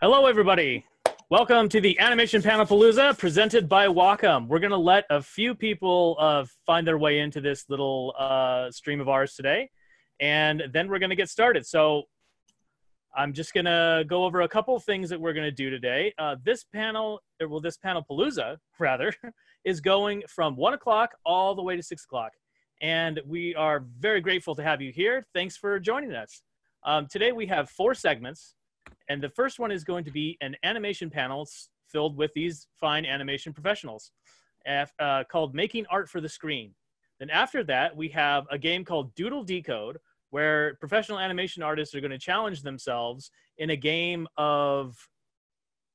Hello, everybody. Welcome to the Animation Panel Palooza presented by Wacom. We're going to let a few people uh, find their way into this little uh, stream of ours today, and then we're going to get started. So, I'm just going to go over a couple things that we're going to do today. Uh, this panel, or well, this panel Palooza, rather, is going from 1 o'clock all the way to 6 o'clock. And we are very grateful to have you here. Thanks for joining us. Um, today we have four segments. And the first one is going to be an animation panel filled with these fine animation professionals uh, called Making Art for the Screen. Then after that, we have a game called Doodle Decode, where professional animation artists are going to challenge themselves in a game of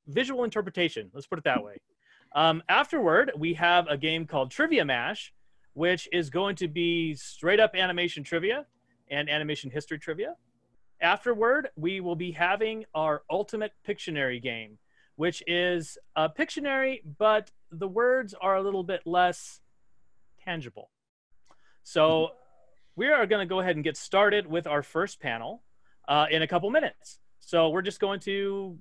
visual interpretation. Let's put it that way. Um, afterward, we have a game called Trivia Mash, which is going to be straight up animation trivia and animation history trivia. Afterward, we will be having our Ultimate Pictionary game, which is a Pictionary, but the words are a little bit less tangible. So we are going to go ahead and get started with our first panel uh, in a couple minutes. So we're just going to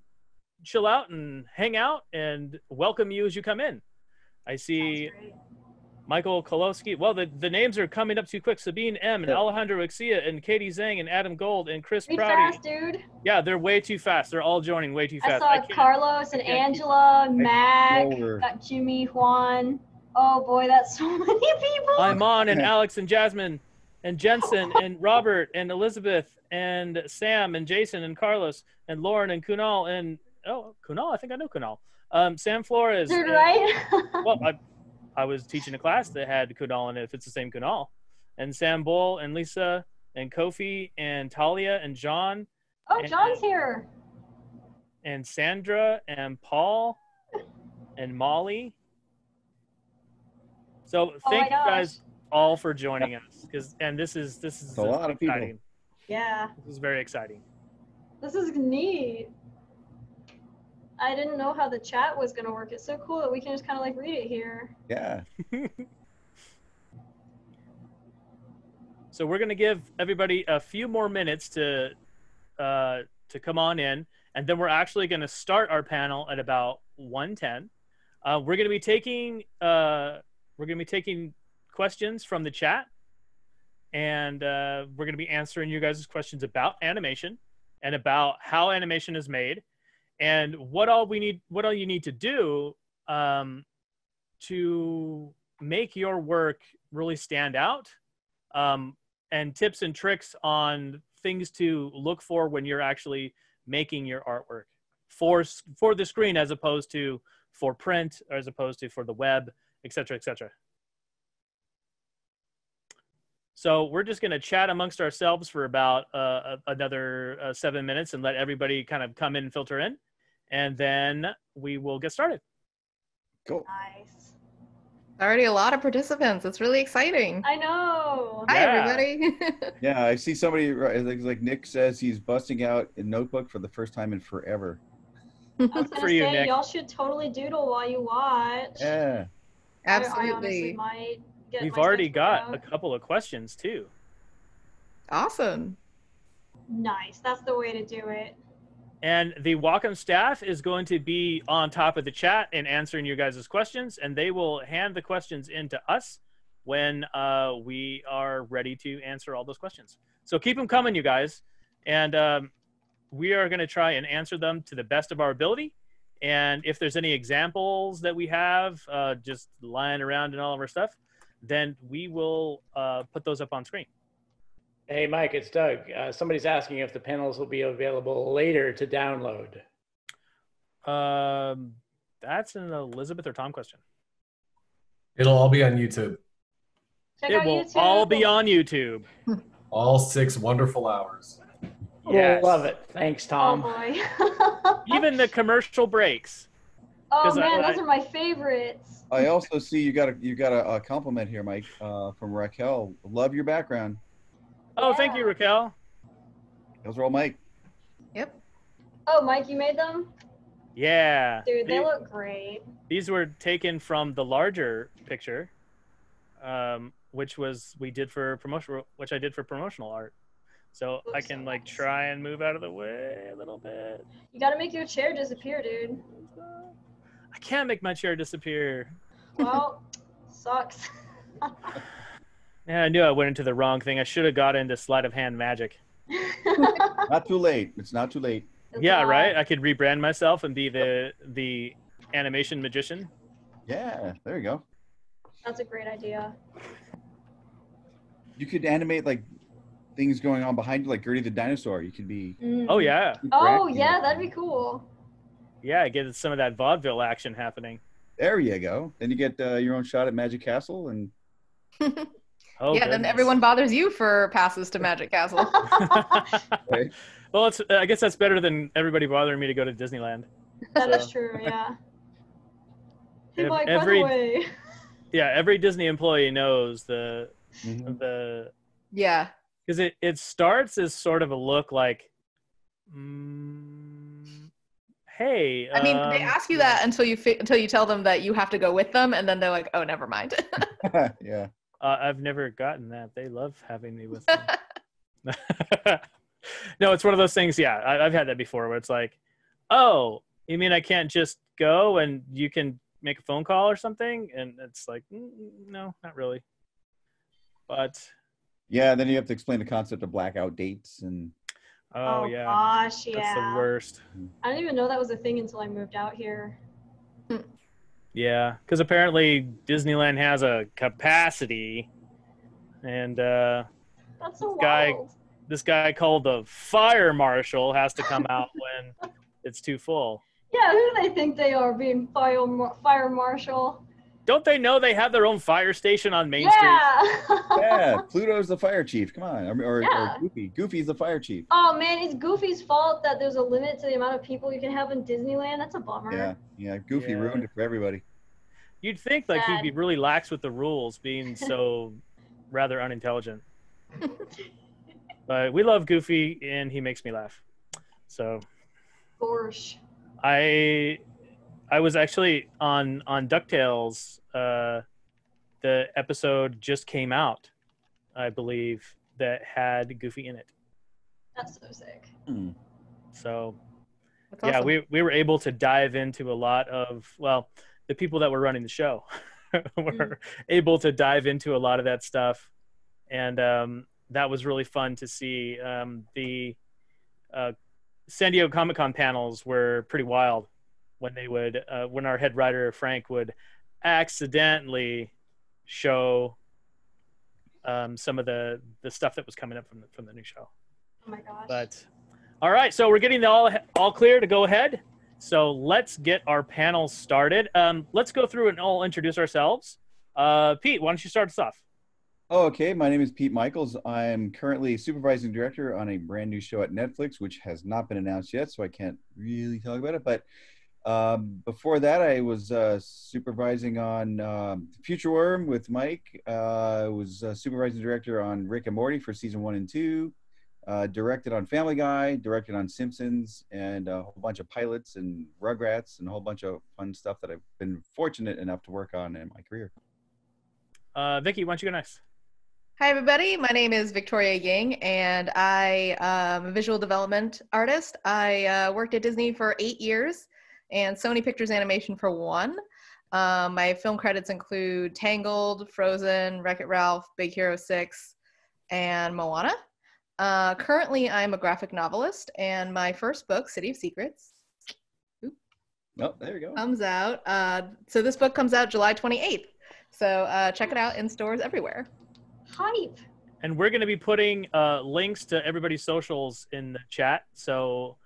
chill out and hang out and welcome you as you come in. I see Michael Kolowski. Well, the, the names are coming up too quick. Sabine M. and Yeah. Alejandro Ixia and Katie Zhang and Adam Gold and Chris Read Prouty. fast, dude. Yeah, they're way too fast. They're all joining way too fast. I saw can't- Carlos and I can't keep- Angela, Mac, Over. got Jimmy, Juan. Oh boy, that's so many people. I'm on and Alex and Jasmine and Jensen and Robert and Elizabeth and Sam and Jason and Carlos and Lauren and Kunal and oh Kunal, I think I know Kunal. Um, Sam Flores. Dude, and- right? Well, I, I was teaching a class that had Kunal in it, if it's the same Kunal. And Sam Bull and Lisa and Kofi and Talia and John oh, John's here. and Sandra and Paul and Molly. So Oh thank my you guys all for joining us because and this is this is a lot of people. Yeah, This is very exciting. this is neat. I didn't know how the chat was gonna work. It's so cool that we can just kind of like read it here. Yeah. So we're gonna give everybody a few more minutes to uh, to come on in, and then we're actually gonna start our panel at about 1:10. Uh, we're gonna be taking uh, we're gonna be taking questions from the chat, and uh, we're gonna be answering you guys' questions about animation and about how animation is made, and what all we need what all you need to do um, to make your work really stand out. Um, and tips and tricks on things to look for when you're actually making your artwork for for the screen as opposed to for print or as opposed to for the web etc etc so we're just going to chat amongst ourselves for about uh, another uh, seven minutes and let everybody kind of come in and filter in and then we will get started Cool. Nice. Already a lot of participants. It's really exciting. I know. Hi, Yeah. everybody. Yeah, I see somebody like, like Nick says he's busting out a notebook for the first time in forever. I was Good gonna for you, say Nick. y'all should totally doodle while you watch. Yeah. I- I Absolutely. might get we've already got out. a couple of questions too Awesome. Nice. That's the way to do it. And the Wacom staff is going to be on top of the chat and answering you guys' questions, and they will hand the questions in to us when uh, we are ready to answer all those questions. So keep them coming, you guys. And um, we are going to try and answer them to the best of our ability. And if there's any examples that we have uh, just lying around in all of our stuff, then we will uh, put those up on screen. Hey, Mike, it's Doug. Uh, somebody's asking if the panels will be available later to download. Um, that's an Elizabeth or Tom question. It'll all be on YouTube. Check it will YouTube. all be on YouTube. All six wonderful hours. Yes. Love it. Thanks, Oh Tom. boy. Even the commercial breaks. Oh man, I- those are my favorites. I also see you got a you got a, a compliment here, Mike, uh, from Raquel. Love your background. Oh, thank you, Raquel. Those are all Mike. Yep. Oh, Mike, you made them? Yeah. Dude, they The- look great. These were taken from the larger picture, um, which was we did for promotional, which I did for promotional art. So I can so like nice. try and move out of the way a little bit. You gotta make your chair disappear, dude. I can't make my chair disappear. Well, sucks. Yeah, I knew I went into the wrong thing. I should have got into sleight of hand magic. Not too late. It's not too late. It's yeah, not. right. I could rebrand myself and be the the animation magician. Yeah, there you go. That's a great idea. You could animate like things going on behind you, like Gertie the dinosaur. You could be. Mm. Oh yeah, Oh yeah, that'd be cool. yeah. Get some of that vaudeville action happening. There you go. Then you get uh, your own shot at Magic Castle, and Oh, yeah, then everyone bothers you for passes to Magic Castle. right? well, it's. I guess that's better than everybody bothering me to go to Disneyland. That is So- true. Yeah. Hey, Mike, every- by the way. Yeah, every Disney employee knows the Mhm. the yeah. because it it starts as sort of a look like, mm, hey. I mean, they um, ask you that until you fi- until you tell them that you have to go with them, and then they're like, "Oh, never mind." yeah. Uh, I've never gotten that. They love having me with them. no, it's one of those things. Yeah, I, I've had that before, where it's like, oh, you mean I can't just go and you can make a phone call or something? And it's like, mm, no, not really. But Yeah. Then you have to explain the concept of blackout dates, and oh, yeah, Gosh, that's the worst. I didn't even know that was a thing until I moved out here. Yeah, because apparently Disneyland has a capacity, and uh, That's so Guy- wild. this guy called the fire marshal has to come out when it's too full. Yeah, who do they think they are being fire, fire marshal? Don't they know they have their own fire station on Main Street? yeah. yeah, Pluto's the fire chief. Come on, or, or, Yeah. or Goofy. Goofy's the fire chief. oh man, it's Goofy's fault that there's a limit to the amount of people you can have in Disneyland. That's a bummer. Yeah, yeah. Goofy Yeah. ruined it for everybody. You'd think like he'd be really lax with the rules, being so rather unintelligent. But we love Goofy, and he makes me laugh. So Gosh. I I was actually on on Ducktales. Uh, the episode just came out, I believe, that had Goofy in it. That's so sick. Hmm. So That's yeah, awesome. we we were able to dive into a lot of well, the people that were running the show were able to dive into a lot of that stuff, and um, that was really fun to see. Um, the uh, San Diego Comic Con panels were pretty wild when they would uh, when our head writer Frank would accidentally show um, some of the the stuff that was coming up from the, from the new show. Oh my gosh. But all right, so we're getting the all all clear to go ahead. So let's get our panel started. Um, let's go through and all introduce ourselves. Uh, Pete, why don't you start us off? Oh, okay. My name is Pete Michels. I'm currently supervising director on a brand new show at Netflix, which has not been announced yet, so I can't really talk about it. But um, before that, I was uh, supervising on um, Future Worm with Mike. Uh, I was uh, supervising director on Rick and Morty for season one and two. Uh, directed on Family Guy, directed on Simpsons, and a whole bunch of pilots and Rugrats, and a whole bunch of fun stuff that I've been fortunate enough to work on in my career. Uh, Vicky, why don't you go next? Hi, everybody. My name is Victoria Ying, and I am a visual development artist. I uh, worked at Disney for eight years and Sony Pictures Animation for one. Um, my film credits include Tangled, Frozen, Wreck It Ralph, Big Hero 6, and Moana. Uh, currently, I'm a graphic novelist, and my first book, City of Secrets, Oh, there you go. comes out. Uh, so, this book comes out July 28th. So, uh, check it out in stores everywhere. Hype. And we're going to be putting uh, links to everybody's socials in the chat. So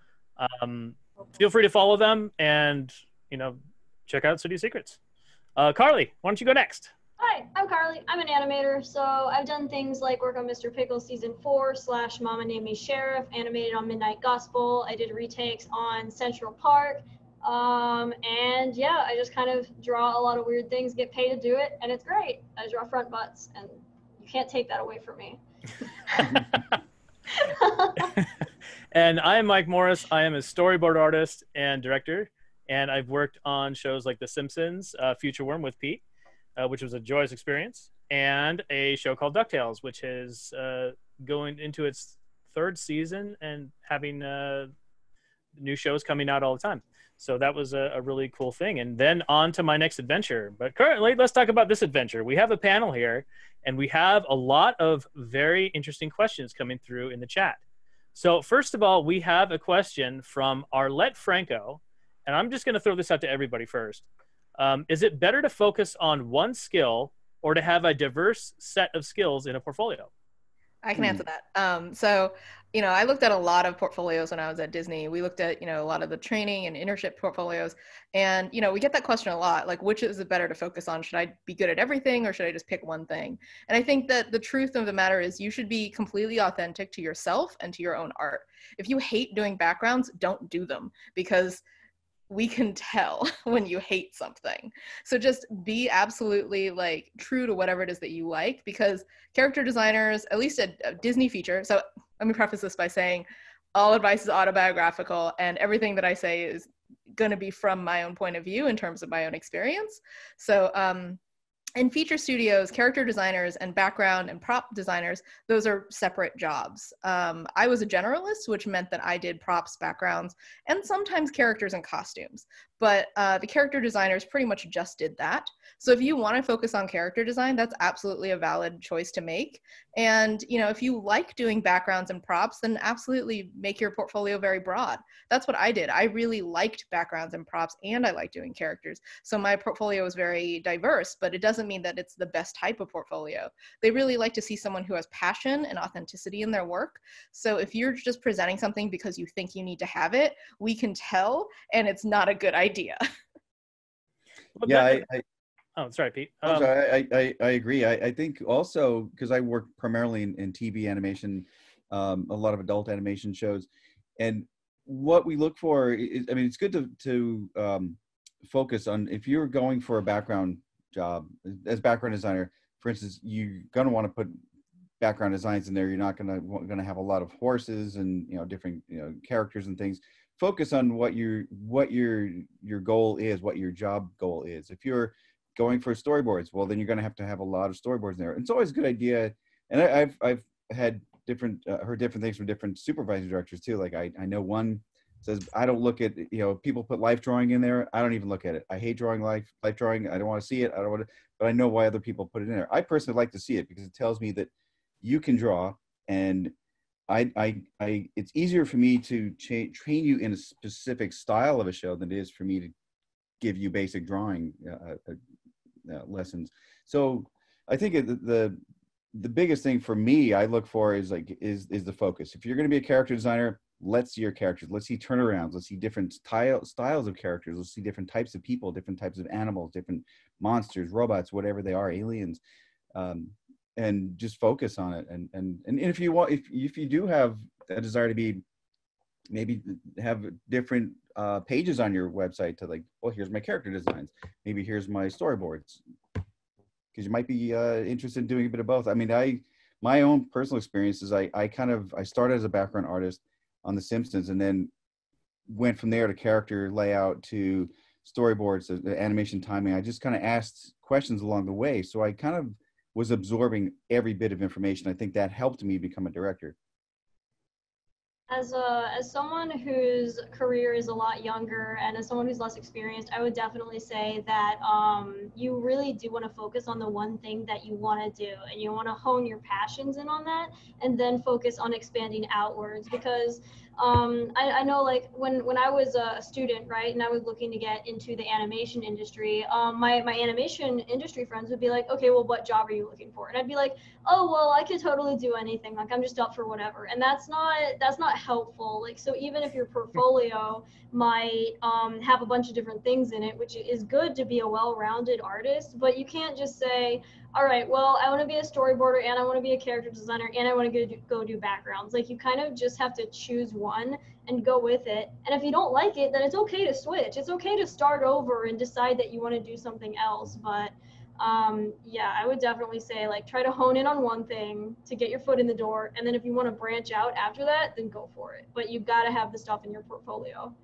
um, feel free to follow them and you know check out City Secrets. Uh, Karli, why don't you go next? Hi, I'm Karli. I'm an animator, so I've done things like work on Mr. Pickles season four slash Momma Named Me Sheriff, animated on Midnight Gospel. I did retakes on Central Park. Um, and yeah, I just kind of draw a lot of weird things, get paid to do it, and it's great. I draw front butts, and you can't take that away from me. and I am Mike Morris. I am a storyboard artist and director, and I've worked on shows like The Simpsons, uh, Future Worm with Pete, uh, which was a joyous experience, and a show called DuckTales, which is uh, going into its third season and having uh, new shows coming out all the time. So that was a, a, really cool thing. And then on to my next adventure. But currently, let's talk about this adventure. We have a panel here, and we have a lot of very interesting questions coming through in the chat. So, first of all, we have a question from Arlette Franco, and I'm just going to throw this out to everybody first. Um, is it better to focus on one skill or to have a diverse set of skills in a portfolio? I can answer that. Um, so, you know, I looked at a lot of portfolios when I was at Disney. We looked at, you know, a lot of the training and internship portfolios. And, you know, we get that question a lot like, which is it better to focus on? Should I be good at everything or should I just pick one thing? And I think that the truth of the matter is you should be completely authentic to yourself and to your own art. If you hate doing backgrounds, don't do them because we can tell when you hate something. So just be absolutely like true to whatever it is that you like because character designers, at least a, a uh, Disney feature. So let me preface this by saying all advice is autobiographical and everything that I say is going to be from my own point of view in terms of my own experience. So um in feature studios, character designers and background and prop designers, those are separate jobs. Um, I was a generalist, which meant that I did props, backgrounds, and sometimes characters and costumes but uh, the character designers pretty much just did that. So if you want to focus on character design, that's absolutely a valid choice to make. And you know, if you like doing backgrounds and props, then absolutely make your portfolio very broad. That's what I did. I really liked backgrounds and props, and I like doing characters. So my portfolio is very diverse, but it doesn't mean that it's the best type of portfolio. They really like to see someone who has passion and authenticity in their work. So if you're just presenting something because you think you need to have it, we can tell, and it's not a good idea yeah, I, I, oh, sorry, Pete. Um, sorry, I, I, I agree. I, I think also because I work primarily in, in TV animation, um, a lot of adult animation shows, and what we look for is, I mean, it's good to to um, focus on if you're going for a background job as background designer. For instance, you're gonna want to put background designs in there. You're not gonna gonna have a lot of horses and you know different you know characters and things focus on what your what your your goal is, what your job goal is. If you're going for storyboards, well, then you're going to have to have a lot of storyboards there. It's always a good idea. And I, have I've had different uh, heard different things from different supervising directors too. Like I I know one says I don't look at you know people put life drawing in there. I don't even look at it. I hate drawing life life drawing. I don't want to see it. I don't want to. But I know why other people put it in there. I personally like to see it because it tells me that you can draw and I, I, I, it's easier for me to cha- train you in a specific style of a show than it is for me to give you basic drawing uh, uh, uh lessons. So I think the, the, biggest thing for me I look for is like is is the focus. If you're going to be a character designer, let's see your characters. Let's see turnarounds. Let's see different style styles of characters. Let's see different types of people, different types of animals, different monsters, robots, whatever they are, aliens. Um, and just focus on it and and and if you want if if you do have a desire to be maybe have different uh, pages on your website to like well here's my character designs. Maybe here's my storyboards. Because you might be uh, interested in doing a bit of both. I mean i my own personal experience is i i kind of i started as a background artist on the simpsons and then went from there to character layout to storyboards to animation timing. I just kind of asked questions along the way. So i kind of was absorbing every bit of information. I think that helped me become a director. As a as someone whose career is a lot younger and as someone who's less experienced, I would definitely say that um, you really do want to focus on the one thing that you want to do, and you want to hone your passions in on that, and then focus on expanding outwards because um, I, I, know like when, when I was a student, right, and I was looking to get into the animation industry, um, my, my animation industry friends would be like, okay, well, what job are you looking for? And I'd be like, oh, well, I could totally do anything. Like, I'm just up for whatever. And that's not, that's not helpful. Like, so even if your portfolio might um, have a bunch of different things in it, which is good to be a well-rounded artist, but you can't just say, all right, well, I want to be a storyboarder and I want to be a character designer and I want to go do, go do backgrounds. Like you kind of just have to choose one and go with it. And if you don't like it, then it's okay to switch. It's okay to start over and decide that you want to do something else. But um, yeah, I would definitely say like try to hone in on one thing to get your foot in the door. And then if you want to branch out after that, then go for it. But you've got to have the stuff in your portfolio.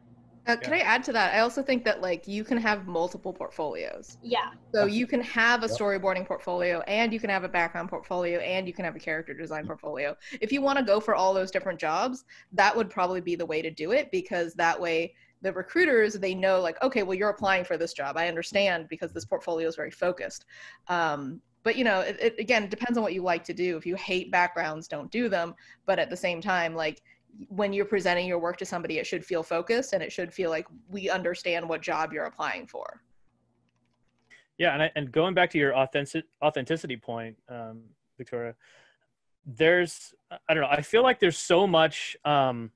Uh, can I add to that? I also think that like you can have multiple portfolios. Yeah. So you can have a storyboarding portfolio and you can have a background portfolio and you can have a character design portfolio. If you want to go for all those different jobs, that would probably be the way to do it because that way the recruiters they know like okay well you're applying for this job i understand because this portfolio is very focused um, but you know it, it, again it depends on what you like to do if you hate backgrounds don't do them but at the same time like when you're presenting your work to somebody it should feel focused and it should feel like we understand what job you're applying for Yeah, and I, and going back to your authentic authenticity point, um, Victoria, there's I don't know. I feel like there's so much um,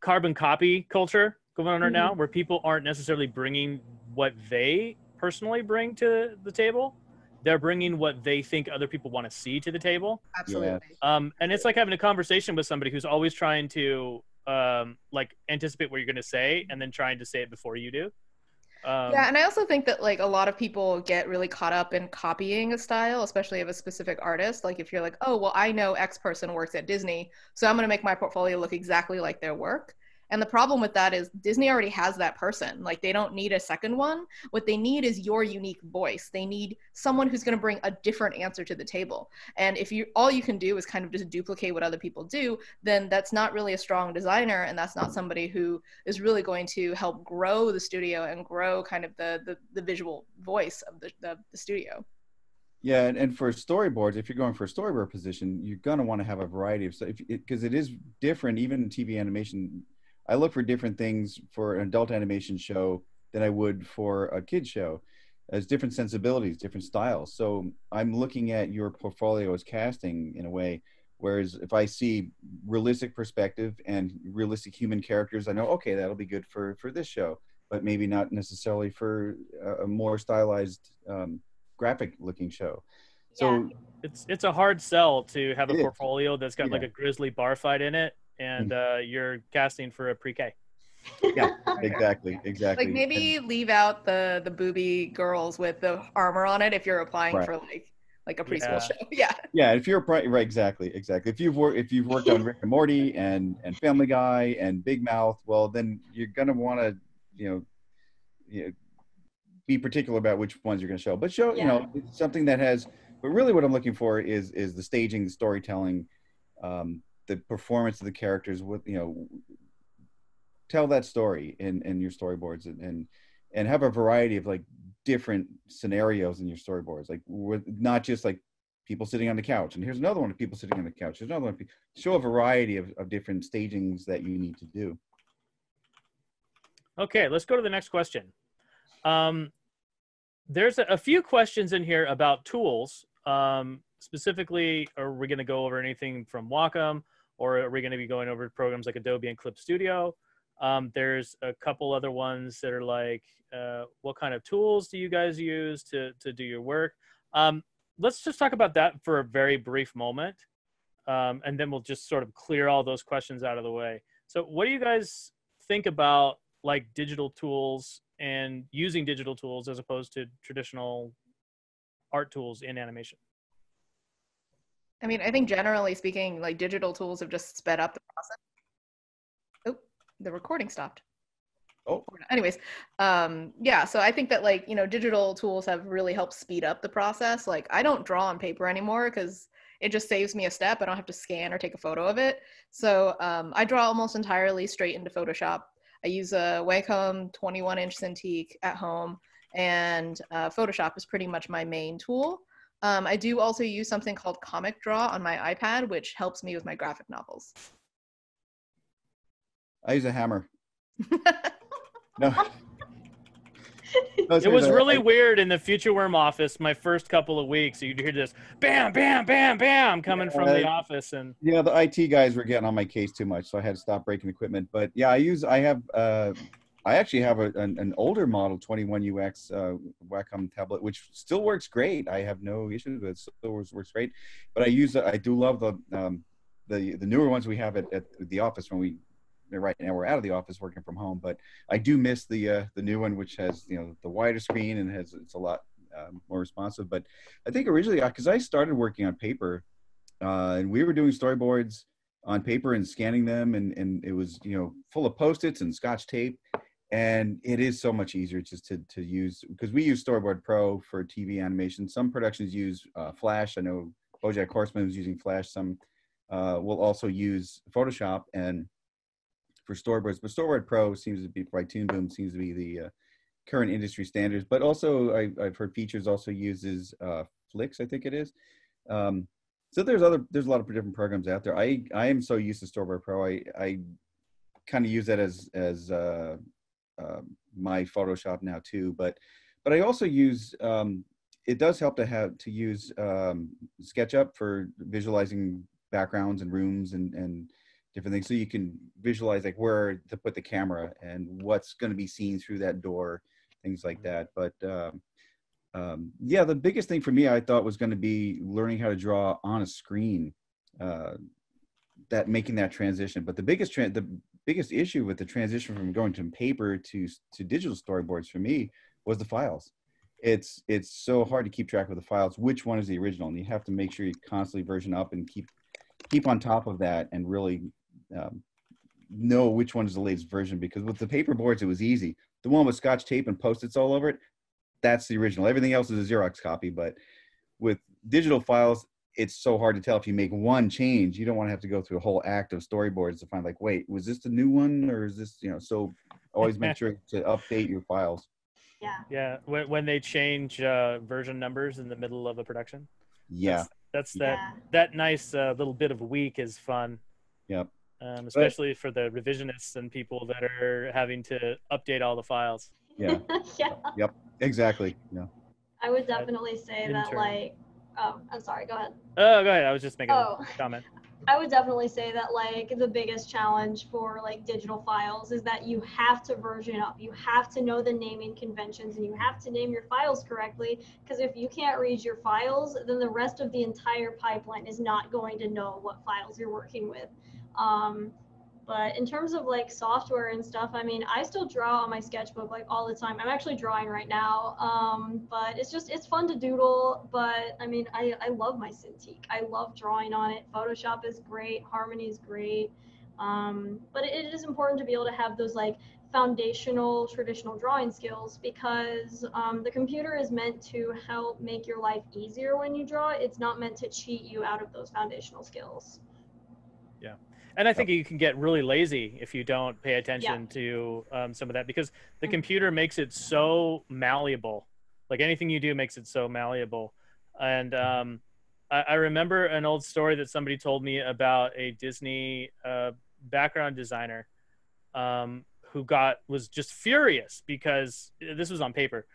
carbon copy culture going on right now, where people aren't necessarily bringing what they personally bring to the table. They're bringing what they think other people want to see to the table. absolutely Um, and it's like having a conversation with somebody who's always trying to um, like anticipate what you're going to say and then trying to say it before you do. Um, yeah, and I also think that like a lot of people get really caught up in copying a style, especially of a specific artist. Like if you're like, oh well, I know X person works at Disney, so I'm gonna make my portfolio look exactly like their work. And the problem with that is Disney already has that person. Like they don't need a second one. What they need is your unique voice. They need someone who's going to bring a different answer to the table. And if you all you can do is kind of just duplicate what other people do, then that's not really a strong designer and that's not somebody who is really going to help grow the studio and grow kind of the the, the visual voice of the, the, the studio. Yeah, and, and for storyboards, if you're going for a storyboard position, you're gonna want to have a variety of stuff because it, it is different. Even in TV animation, I look for different things for an adult animation show than I would for a kid show. As different sensibilities, different styles. So I'm looking at your portfolio as casting in a way. Whereas if I see realistic perspective and realistic human characters, I know okay that'll be good for for this show, but maybe not necessarily for a, more stylized um, graphic looking show. So it's it's a hard sell to have a is. portfolio that's got like a grizzly bar fight in it, and uh, you're casting for a pre-K. yeah, exactly, exactly. Like maybe leave out the the booby girls with the armor on it if you're applying Right. for like like a preschool Yeah. show. Yeah. yeah, if you're pri- right, exactly, exactly. If you've worked, if you've worked on Rick and Morty and and Family Guy and Big Mouth, well, then you're gonna want to, you know, you know, be particular about which ones you're gonna show. But show, you know, something that has. But really, what I'm looking for is is the staging, the storytelling, um, the performance of the characters. With you know, tell that story in in your storyboards and and and have a variety of like different scenarios in your storyboards like with not just like people sitting on the couch and here's another one of people sitting on the couch there's another one show a variety of, of different stagings that you need to do Okay, let's go to the next question. Um, there's a, a few questions in here about tools. Um, specifically, are we going to go over anything from Wacom, or are we going to be going over programs like Adobe and Clip Studio? Um, there's a couple other ones that are like, uh, what kind of tools do you guys use to to do your work? Um, let's just talk about that for a very brief moment, um, and then we'll just sort of clear all those questions out of the way. So, what do you guys think about like digital tools and using digital tools as opposed to traditional art tools in animation. I mean, I think generally speaking, like digital tools have just sped up the process. Oh, the recording stopped. Oh. Anyways, um, yeah, so I think that like, you know, digital tools have really helped speed up the process. Like I don't draw on paper anymore because it just saves me a step. I don't have to scan or take a photo of it. So um, I draw almost entirely straight into Photoshop. I use a Wacom 21 inch Cintiq at home and uh, Photoshop is pretty much my main tool. Um, I do also use something called Comic Draw on my iPad, which helps me with my graphic novels. i use a hammer no, No, It was really I- weird in the Future Worm office my first couple of weeks. You'd hear this bam, bam, bam, bam coming from the Yeah. office, and yeah the it guys were getting on my case too much so i had to stop breaking equipment but yeah i use i have uh i actually have a, an, an older model 21 ux uh, wacom tablet which still works great. I have no issues with it. Still works, works great. But i use i do love the um the the newer ones we have at, at the office when we right now we're out of the office working from home. But i do miss the uh the new one which has you know the wider screen and has it's a lot um, more responsive. But i think originally because i started working on paper uh, and we were doing storyboards on paper and scanning them and, and it was you know full of post-its and scotch tape and it is so much easier just to to use because we use Storyboard Pro for TV animation. Some productions use uh, Flash. I know BoJack Horseman was using Flash. Some uh, will also use Photoshop and for storyboards. But Storyboard Pro seems to be by Toon Boom seems to be the uh, current industry standards. But also, I, have heard Features also uses uh, Flix. I think it is. Um, so there's other there's a lot of different programs out there. I I am so used to Storyboard Pro. I I kind of use that as as uh, my Photoshop now too. But but I also use um, it does help to have to use um, SketchUp for visualizing backgrounds and rooms and and different things. So you can visualize like where to put the camera and what's going to be seen through that door things like that. But um, um, yeah the biggest thing for me i thought was going to be learning how to draw on a screen uh, that making that transition. But the biggest tra- the biggest issue with the transition from going to paper to to digital storyboards for me was the files. It's it's so hard to keep track of the files which one is the original and you have to make sure you constantly version up and keep keep on top of that and really um, know which one is the latest version because with the paper boards it was easy. The one with scotch tape and post-its all over it that's the original. Everything else is a xerox copy but with digital files it's so hard to tell if you make one change you don't want to have to go through a whole act of storyboards to find like wait was this the new one or is this you know so always make sure to update your files Yeah. Yeah, when, when they change uh, version numbers in the middle of a production. yeah That's that Yeah. that nice uh, little bit of week is fun. Yep. Um, especially for the revisionists and people that are having to update all the files. yeah yeah. yep exactly yeah I would definitely say that Intern. like oh, I'm sorry, go ahead. Oh, go ahead. I was just making Oh. a comment. I would definitely say that like the biggest challenge for like digital files is that you have to version up. You have to know the naming conventions and you have to name your files correctly because if you can't read your files, then the rest of the entire pipeline is not going to know what files you're working with. Um, but in terms of like software and stuff, I mean, I still draw on my sketchbook like all the time. I'm actually drawing right now. Um, but it's just, it's fun to doodle. But I mean, I, I love my Cintiq. I love drawing on it. Photoshop is great. Harmony is great. Um, but it, it is important to be able to have those like foundational traditional drawing skills because um, the computer is meant to help make your life easier when you draw. It's not meant to cheat you out of those foundational skills. And I think you can get really lazy if you don't pay attention to um, some of that because the Mhm. computer makes it so malleable. Like anything you do makes it so malleable. And um, I, I remember an old story that somebody told me about a Disney uh, background designer um, who got was just furious because this was on paper,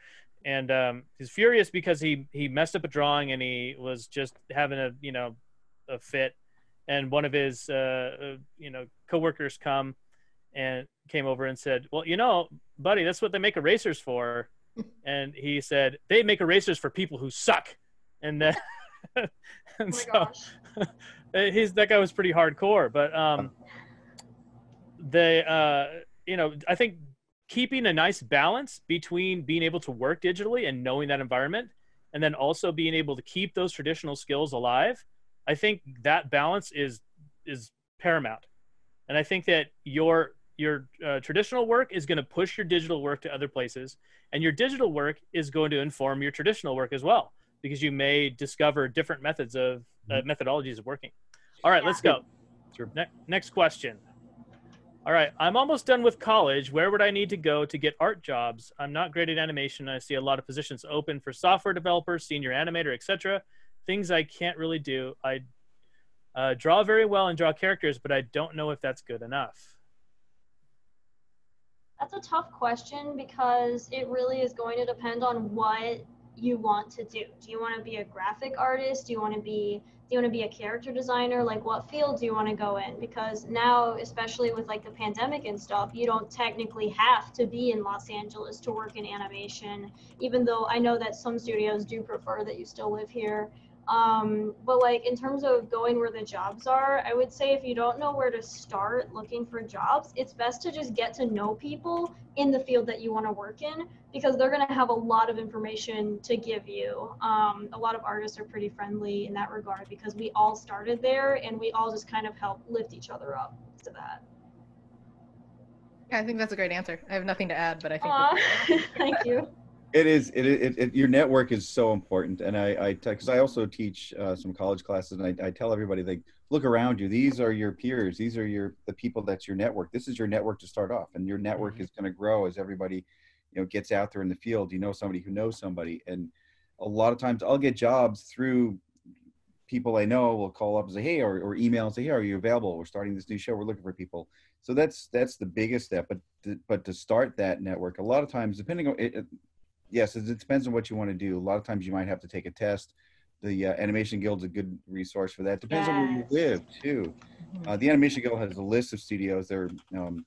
and um, he's furious because he he messed up a drawing and he was just having a you know a fit and one of his uh, uh, you know coworkers come and came over and said, "Well, you know, buddy, that's what they make erasers for." and he said, "They make erasers for people who suck." And then, and Oh my so gosh. he's that guy was pretty hardcore, but um, they uh, you know, I think keeping a nice balance between being able to work digitally and knowing that environment, and then also being able to keep those traditional skills alive. I think that balance is is paramount, and I think that your your uh, traditional work is going to push your digital work to other places, and your digital work is going to inform your traditional work as well, because you may discover different methods of uh, methodologies of working. All right, let's go. Sure. Ne- next question. All right, I'm almost done with college. Where would I need to go to get art jobs? I'm not great at animation. I see a lot of positions open for software developers, senior animator, etc. Things I can't really do. I uh, draw very well and draw characters, but I don't know if that's good enough. That's a tough question because it really is going to depend on what you want to do. Do you want to be a graphic artist? Do you want to be do you want to be a character designer? Like what field do you want to go in? Because now, especially with like the pandemic and stuff, you don't technically have to be in Los Angeles to work in animation, even though I know that some studios do prefer that you still live here. Um, but like in terms of going where the jobs are, I would say if you don't know where to start looking for jobs, it's best to just get to know people in the field that you want to work in because they're going to have a lot of information to give you. Um, a lot of artists are pretty friendly in that regard because we all started there and we all just kind of help lift each other up to that. Yeah, I think that's a great answer. I have nothing to add, but I think thank you. It is. It, it, it your network is so important, and I, I, because I also teach uh, some college classes, and I, I tell everybody like, look around you. These are your peers. These are your the people that's your network. This is your network to start off, and your network Mhm. is going to grow as everybody, you know, gets out there in the field. You know somebody who knows somebody, and a lot of times I'll get jobs through people I know. Will call up and say, hey, or, or email and say, hey, are you available? We're starting this new show. We're looking for people. So that's that's the biggest step. But to, but to start that network, a lot of times, depending on it- yes, it, depends on what you want to do. A lot of times you might have to take a test. The uh, Animation Guild's a good resource for that. Depends on where you live too. Uh, the Animation Guild has a list of studios. There, um,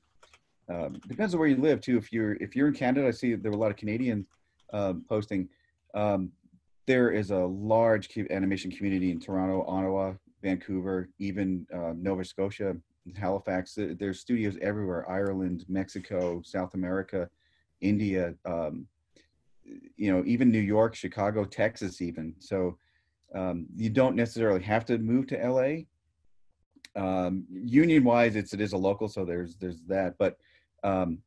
um, depends on where you live too. If you're if you're in Canada, I see there were a lot of Canadian um, posting. Um, there is a large animation community in Toronto, Ottawa, Vancouver, even uh, Nova Scotia, Halifax. There's studios everywhere: Ireland, Mexico, South America, India. Um, you know, even New York, Chicago, Texas, even. So um, you don't necessarily have to move to LA. Um, union wise, it's it is a local, so there's there's that. But um,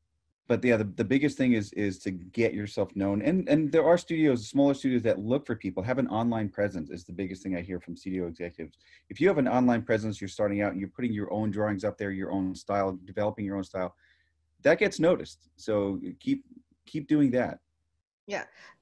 but yeah, the, the biggest thing is is to get yourself known. And and there are studios, smaller studios that look for people. Have an online presence is the biggest thing I hear from studio executives. If you have an online presence, you're starting out and you're putting your own drawings up there, your own style, developing your own style, that gets noticed. So keep keep doing that.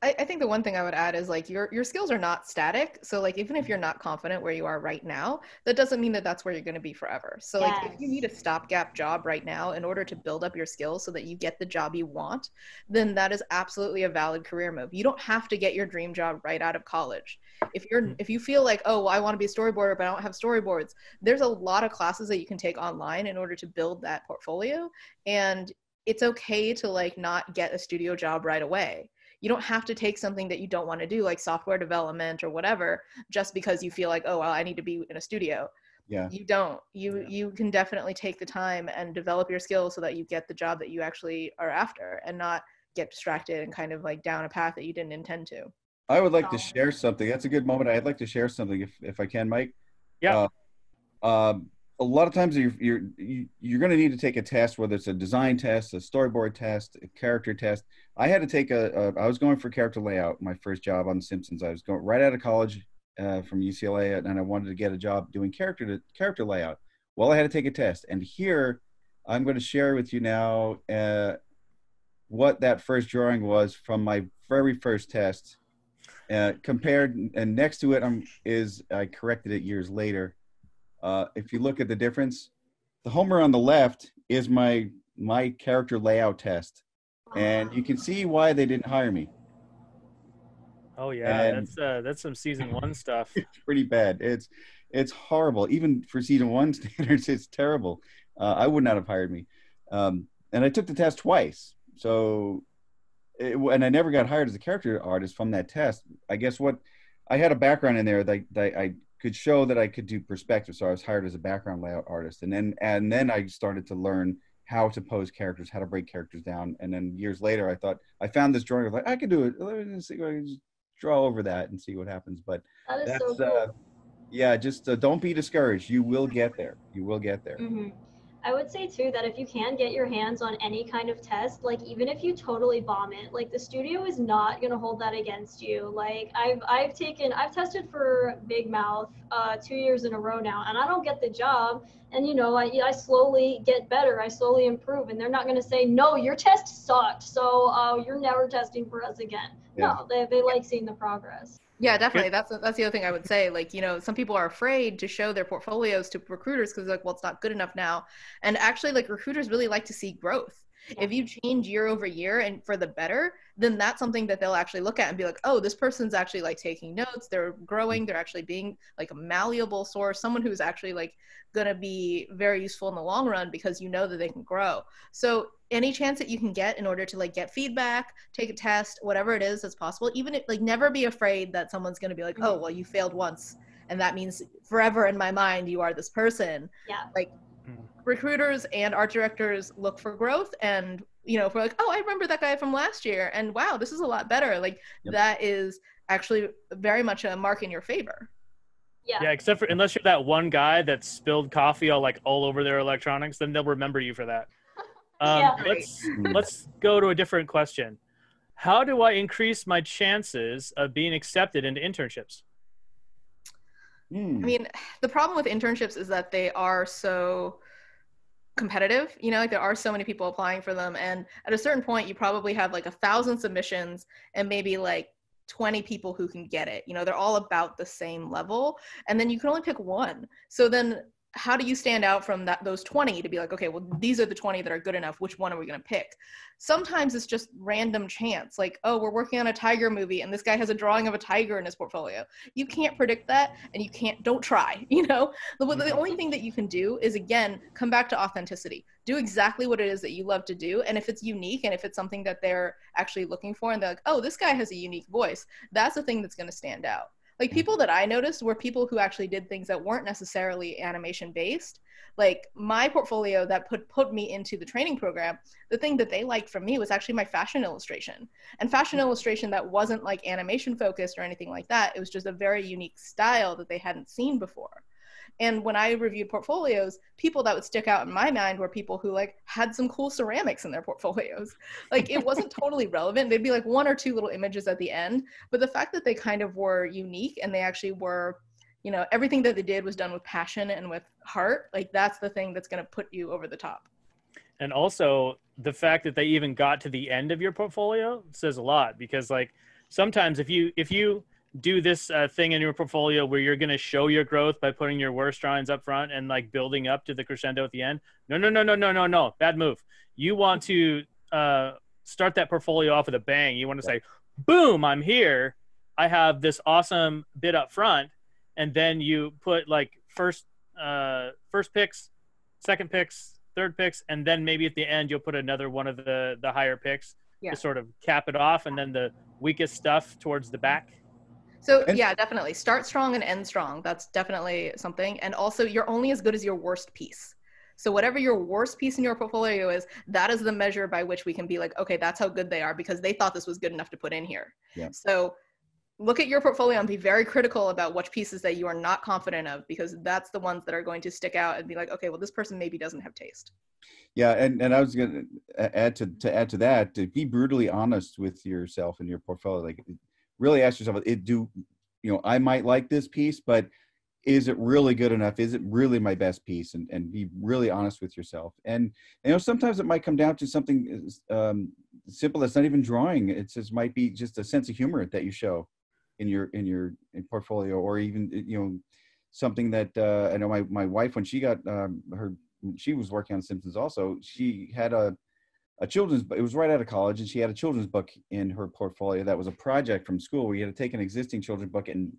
I, I think the one thing I would add is like your your skills are not static. So like even if you're not confident where you are right now, that doesn't mean that that's where you're going to be forever. So like if you need a stopgap job right now in order to build up your skills so that you get the job you want, then that is absolutely a valid career move. You don't have to get your dream job right out of college. If you're Mhm. if you feel like oh well, I want to be a storyboarder but I don't have storyboards, there's a lot of classes that you can take online in order to build that portfolio, and it's okay to like not get a studio job right away you don't have to take something that you don't want to do like software development or whatever just because you feel like oh well i need to be in a studio Yeah. you don't you Yeah. you can definitely take the time and develop your skills so that you get the job that you actually are after and not get distracted and kind of like down a path that you didn't intend to I would like to Oh. share something. That's a good moment. I'd like to share something if, if I can, Mike. Yeah. Uh, um, a lot of times you're you're you- you're going to need to take a test, whether it's a design test, a storyboard test, a character test. I had to take a, a I was going for character layout. My first job on The Simpsons. I was going right out of college uh, from UCLA, and I wanted to get a job doing character to, character layout. Well, I had to take a test, and here I'm going to share with you now uh, what that first drawing was from my very first test uh, compared and next to it um, is I corrected it years later. Uh, if you look at the difference, the Homer on the left is my my character layout test, and you can see why they didn't hire me. Oh yeah, And- that's uh, that's some season one stuff. It's pretty bad. It's it's horrible. Even for season one standards, it's terrible. Uh, I would not have hired me. Um, and I took the test twice. So, it, and I never got hired as a character artist from that test. I guess what I had a background in there that, that I could show that I could do perspective. So I was hired as a background layout artist, and then and then I started to learn how to pose characters, how to break characters down. And then years later, I thought I found this drawing. I was like, I could do it. Let me see. I can just draw over that and see what happens. But That that's so cool. uh, yeah. Just uh, don't be discouraged. You will get there. You will get there. hmm I would say too that if you can get your hands on any kind of test, like even if you totally bomb it, like the studio is not gonna hold that against you. Like I've I've taken I've tested for Big Mouth uh, two years in a row now, and I don't get the job. And you know I I slowly get better, I slowly improve, and they're not gonna say no, your test sucked, so uh, you're never testing for us again. Yeah. No, they they like seeing the progress. Yeah, definitely. That's that's the other thing I would say. Like, you know, some people are afraid to show their portfolios to recruiters because like, well, it's not good enough now. And actually, like recruiters really like to see growth. If you change year over year and for the better, then that's something that they'll actually look at and be like, oh, this person's actually like taking notes. They're growing. They're actually being like a malleable source, someone who's actually like gonna be very useful in the long run because you know that they can grow. So any chance that you can get in order to like get feedback, take a test, whatever it is that's possible, even if like never be afraid that someone's gonna be like, oh, well, you failed once. And that means forever in my mind you are this person. Yeah. Like. Recruiters and art directors look for growth and you know, if we're like, oh, I remember that guy from last year, and wow, this is a lot better. Like Yep. that is actually very much a mark in your favor. Yeah. Yeah, except for unless you're that one guy that spilled coffee all like all over their electronics, then they'll remember you for that. Um, Yeah. Let's Hmm. let's go to a different question. How do I increase my chances of being accepted into internships? Hmm. I mean, the problem with internships is that they are so competitive. You know, like there are so many people applying for them, and at a certain point, you probably have like a thousand submissions and maybe like 20 people who can get it. You know, they're all about the same level, and then you can only pick one. So then how do you stand out from that those 20 to be like okay well these are the 20 that are good enough. Which one are we going to pick? Sometimes it's just random chance like oh we're working on a tiger movie and this guy has a drawing of a tiger in his portfolio. You can't predict that and you can't don't try you know? The, the mm-hmm. only thing that you can do is again come back to authenticity. Do exactly what it is that you love to do and if it's unique and if it's something that they're actually looking for and they're like oh this guy has a unique voice that's the thing that's going to stand out like people that i noticed were people who actually did things that weren't necessarily animation based like my portfolio that put put me into the training program the thing that they liked from me was actually my fashion illustration. And fashion hmm. illustration that wasn't like animation focused or anything like that it was just a very unique style that they hadn't seen before and when i reviewed portfolios people that would stick out in my mind were people who like had some cool ceramics in their portfolios. Like it wasn't totally relevant. They'd be like one or two little images at the end. But the fact that they kind of were unique and they actually were you know everything that they did was done with passion and with heart like that's the thing that's going to put you over the top. And also the fact that they even got to the end of your portfolio says a lot because like sometimes if you if you do this uh, thing in your portfolio where you're going to show your growth by putting your worst drawings up front and like building up to the crescendo at the end? No no no no no no no. Bad move. You want to uh, start that portfolio off with a bang. You want to say boom i'm here. I have this awesome bit up front. And then you put like first uh, first picks second picks third picks and then maybe at the end you'll put another one of the the higher picks Yeah. to sort of cap it off and then the weakest stuff towards the back So And- yeah, definitely start strong and end strong. That's definitely something. And also, you're only as good as your worst piece. So whatever your worst piece in your portfolio is, that is the measure by which we can be like, okay, that's how good they are because they thought this was good enough to put in here. Yeah. So look at your portfolio and be very critical about which pieces that you are not confident of because that's the ones that are going to stick out and be like, okay, well, this person maybe doesn't have taste. Yeah, and, and I was going to add to to add to that to be brutally honest with yourself and your portfolio. Like, really ask yourself, it do you know I might like this piece, but is it really good enough? Is it really my best piece? And and be really honest with yourself. And you know sometimes it might come down to something um, simple that's not even drawing. It just might be just a sense of humor that you show in your in your in portfolio, or even you know something that uh, I know my my wife when she got um, her she was working on Simpsons also. She had a a children's book. it was right out of college and she had a children's book in her portfolio that was a project from school where you had to take an existing children's book and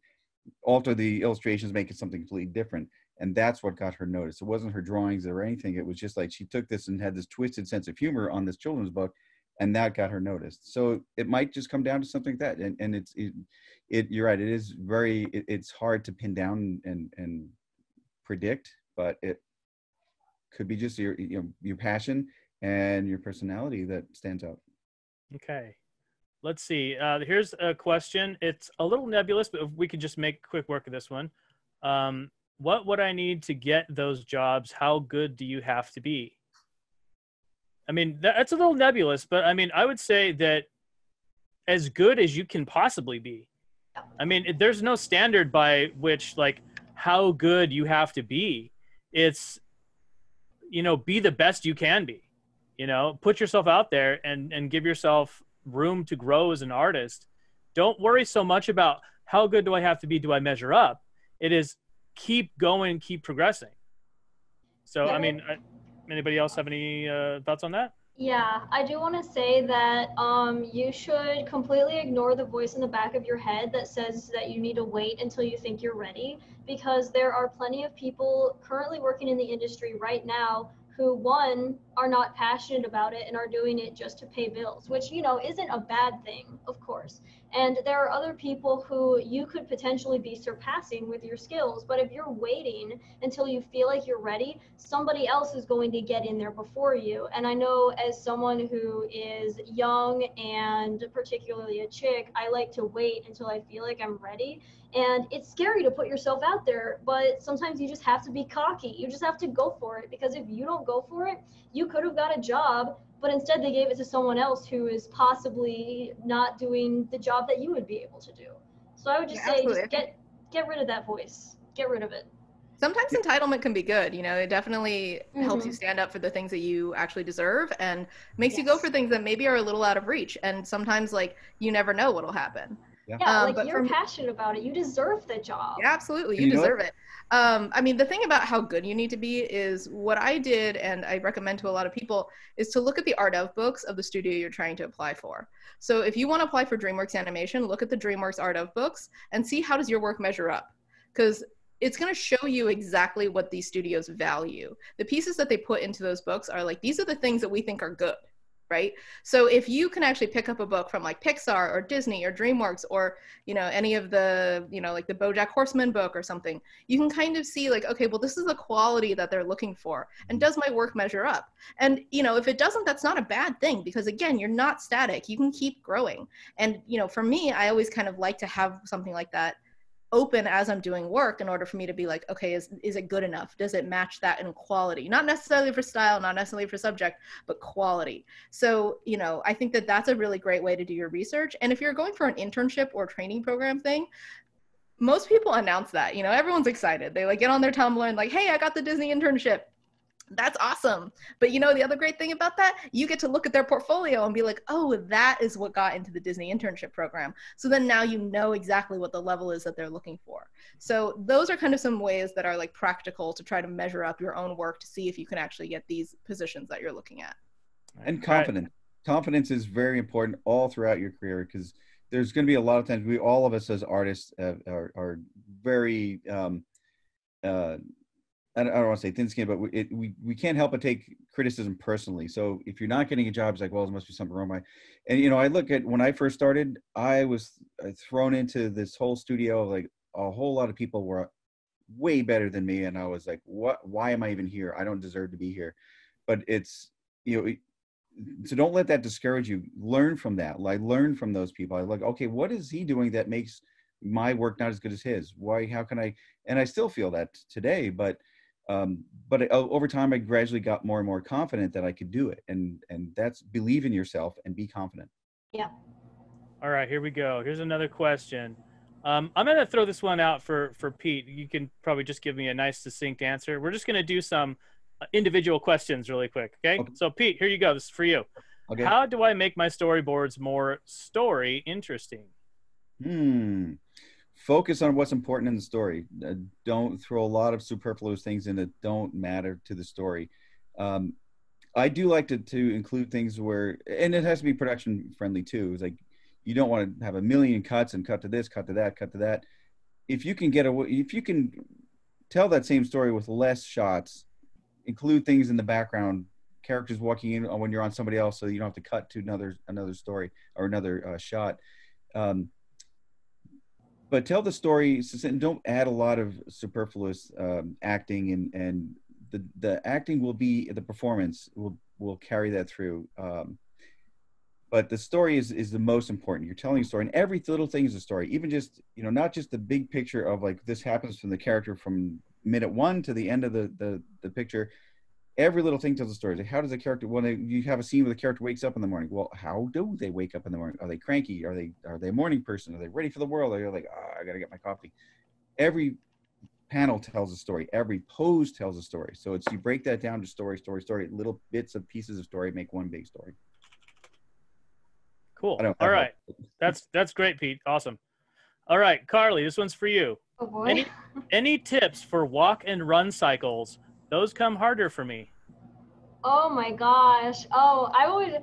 alter the illustrations make it something completely different. And that's what got her noticed. It wasn't her drawings or anything. It was just like she took this and had this twisted sense of humor on this children's book and that got her noticed. So it might just come down to something like that. And, and it's it, it you're right. It is very it, it's hard to pin down and and predict but it could be just your you know your passion and your personality that stands out. Okay. Let's see. Uh, here's a question. It's a little nebulous, but if we could just make quick work of this one. Um, what would I need to get those jobs? How good do you have to be? I mean, that's a little nebulous, but I mean, I would say that as good as you can possibly be. I mean, there's no standard by which, like, how good you have to be. It's, you know, be the best you can be you know put yourself out there and and give yourself room to grow as an artist. Don't worry so much about how good do i have to be? Do i measure up? It is keep going keep progressing. So i mean anybody else have any uh, thoughts on that? Yeah, I do want to say that um, you should completely ignore the voice in the back of your head that says that you need to wait until you think you're ready, because there are plenty of people currently working in the industry right now who, one, are not passionate about it and are doing it just to pay bills, which, you know, isn't a bad thing, of course. And there are other people who you could potentially be surpassing with your skills, but if you're waiting until you feel like you're ready, somebody else is going to get in there before you. And I know as someone who is young and particularly a chick, I like to wait until I feel like I'm ready. And it's scary to put yourself out there, but sometimes you just have to be cocky. You just have to go for it because if you don't go for it, you could have got a job, but instead they gave it to someone else who is possibly not doing the job that you would be able to do. So I would just Yeah, say, just get get rid of that voice. Get rid of it. Sometimes entitlement can be good. You know, it definitely helps you Mhm. stand up for the things that you actually deserve and makes you go for things that maybe are a little out of reach. And sometimes, like, you never know what'll happen. Yeah, Um, like but you're for- passionate about it. You deserve the job. Yeah, absolutely. You you know what? deserve it. Um, I mean, the thing about how good you need to be is what I did, and I recommend to a lot of people, is to look at the art of books of the studio you're trying to apply for. So if you want to apply for DreamWorks Animation, look at the DreamWorks art of books and see how does your work measure up. Because it's going to show you exactly what these studios value. The pieces that they put into those books are like, these are the things that we think are good, right? So if you can actually pick up a book from like Pixar or Disney or DreamWorks or you know any of the you know like the BoJack Horseman book or something, you can kind of see like okay, well this is the quality that they're looking for, and mm-hmm. does my work measure up? And you know if it doesn't, that's not a bad thing because again, you're not static. You can keep growing. And you know for me, I always kind of like to have something like that open as I'm doing work in order for me to be like, okay, is is it good enough? Does it match that in quality? Not necessarily for style, not necessarily for subject, but quality. So, you know, I think that that's a really great way to do your research. And if you're going for an internship or training program thing, most people announce that. You know, everyone's excited. They like get on their Tumblr and like, hey, I got the Disney internship. That's awesome. But you know, the other great thing about that, you get to look at their portfolio and be like, oh, that is what got into the Disney internship program. So then now you know exactly what the level is that they're looking for. So those are kind of some ways that are like practical to try to measure up your own work to see if you can actually get these positions that you're looking at. and All right. confidence. Confidence is very important all throughout your career because there's going to be a lot of times we all of us as artists uh, are, are very um, uh, I don't, want to say thin skinned, but we, it, we we can't help but take criticism personally. So if you're not getting a job, it's like, well, there must be something wrong. With my, and you know, I look at when I first started, I was uh, thrown into this whole studio. Like a whole lot of people were way better than me, and I was like, what? Why am I even here? I don't deserve to be here. But it's you know, so don't let that discourage you. Learn from that. Like learn from those people. I like, okay, what is he doing that makes my work not as good as his? Why? How can I? And I still feel that today, but um, but o- over time, I gradually got more and more confident that I could do it, and and that's believe in yourself and be confident. Yeah. All right, here we go. Here's another question. Um, I'm gonna throw this one out for for Pete. You can probably just give me a nice succinct answer. We're just gonna do some uh, individual questions really quick. Okay. Okay. So Pete, here you go. This is for you. Okay. How do I make my storyboards more story interesting? Hmm. Focus on what's important in the story. Uh, don't throw a lot of superfluous things in that don't matter to the story. Um, I do like to, to include things where, and it has to be production friendly too. It's like you don't want to have a million cuts and cut to this, cut to that, cut to that. If you can get away, if you can tell that same story with less shots, include things in the background, characters walking in when you're on somebody else, so you don't have to cut to another another story or another uh, shot. Um, but tell the story and don't add a lot of superfluous um, acting and and the the acting will be the performance will will carry that through um, but the story is is the most important. You're telling a story and every little thing is a story. Even just you know not just the big picture of like this happens from the character from minute one to the end of the the, the picture every little thing tells a story like how does a character when they, you have a scene where the character wakes up in the morning well how do they wake up in the morning are they cranky are they are they a morning person are they ready for the world are they like oh, i gotta get my coffee every panel tells a story every pose tells a story so it's you break that down to story story story little bits of pieces of story make one big story Cool. I don't All I right. That's that's great, Pete. Awesome. All right, Karli, this one's for you. Oh boy. Any any tips for walk and run cycles? Those come harder for me. Oh my gosh. Oh, I would,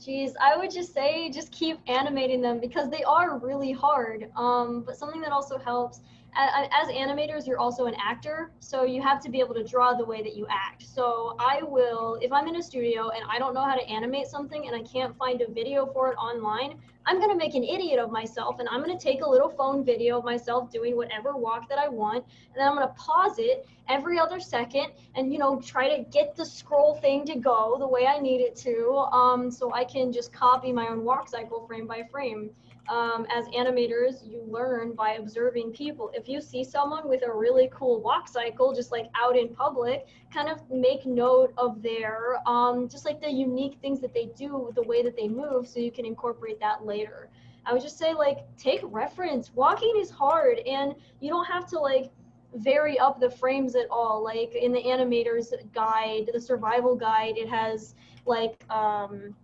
geez, I would just say just keep animating them because they are really hard. Um, but something that also helps, as animators, you're also an actor, so you have to be able to draw the way that you act. So I will, if I'm in a studio and I don't know how to animate something and I can't find a video for it online, I'm going to make an idiot of myself and I'm going to take a little phone video of myself doing whatever walk that I want. And then I'm to pause it every other second and, you know, try to get the scroll thing to go the way I need it to. Um, so I can just copy my own walk cycle frame by frame um, as animators, you learn by observing people. If you see someone with a really cool walk cycle, just like out in public, kind of make note of their, um, just like the unique things that they do, the way that they move, so you can incorporate that later. I would just say, like, take reference. Walking is hard, and you don't have to, like, vary up the frames at all. Like in the animator's guide, the survival guide, it has, like, um,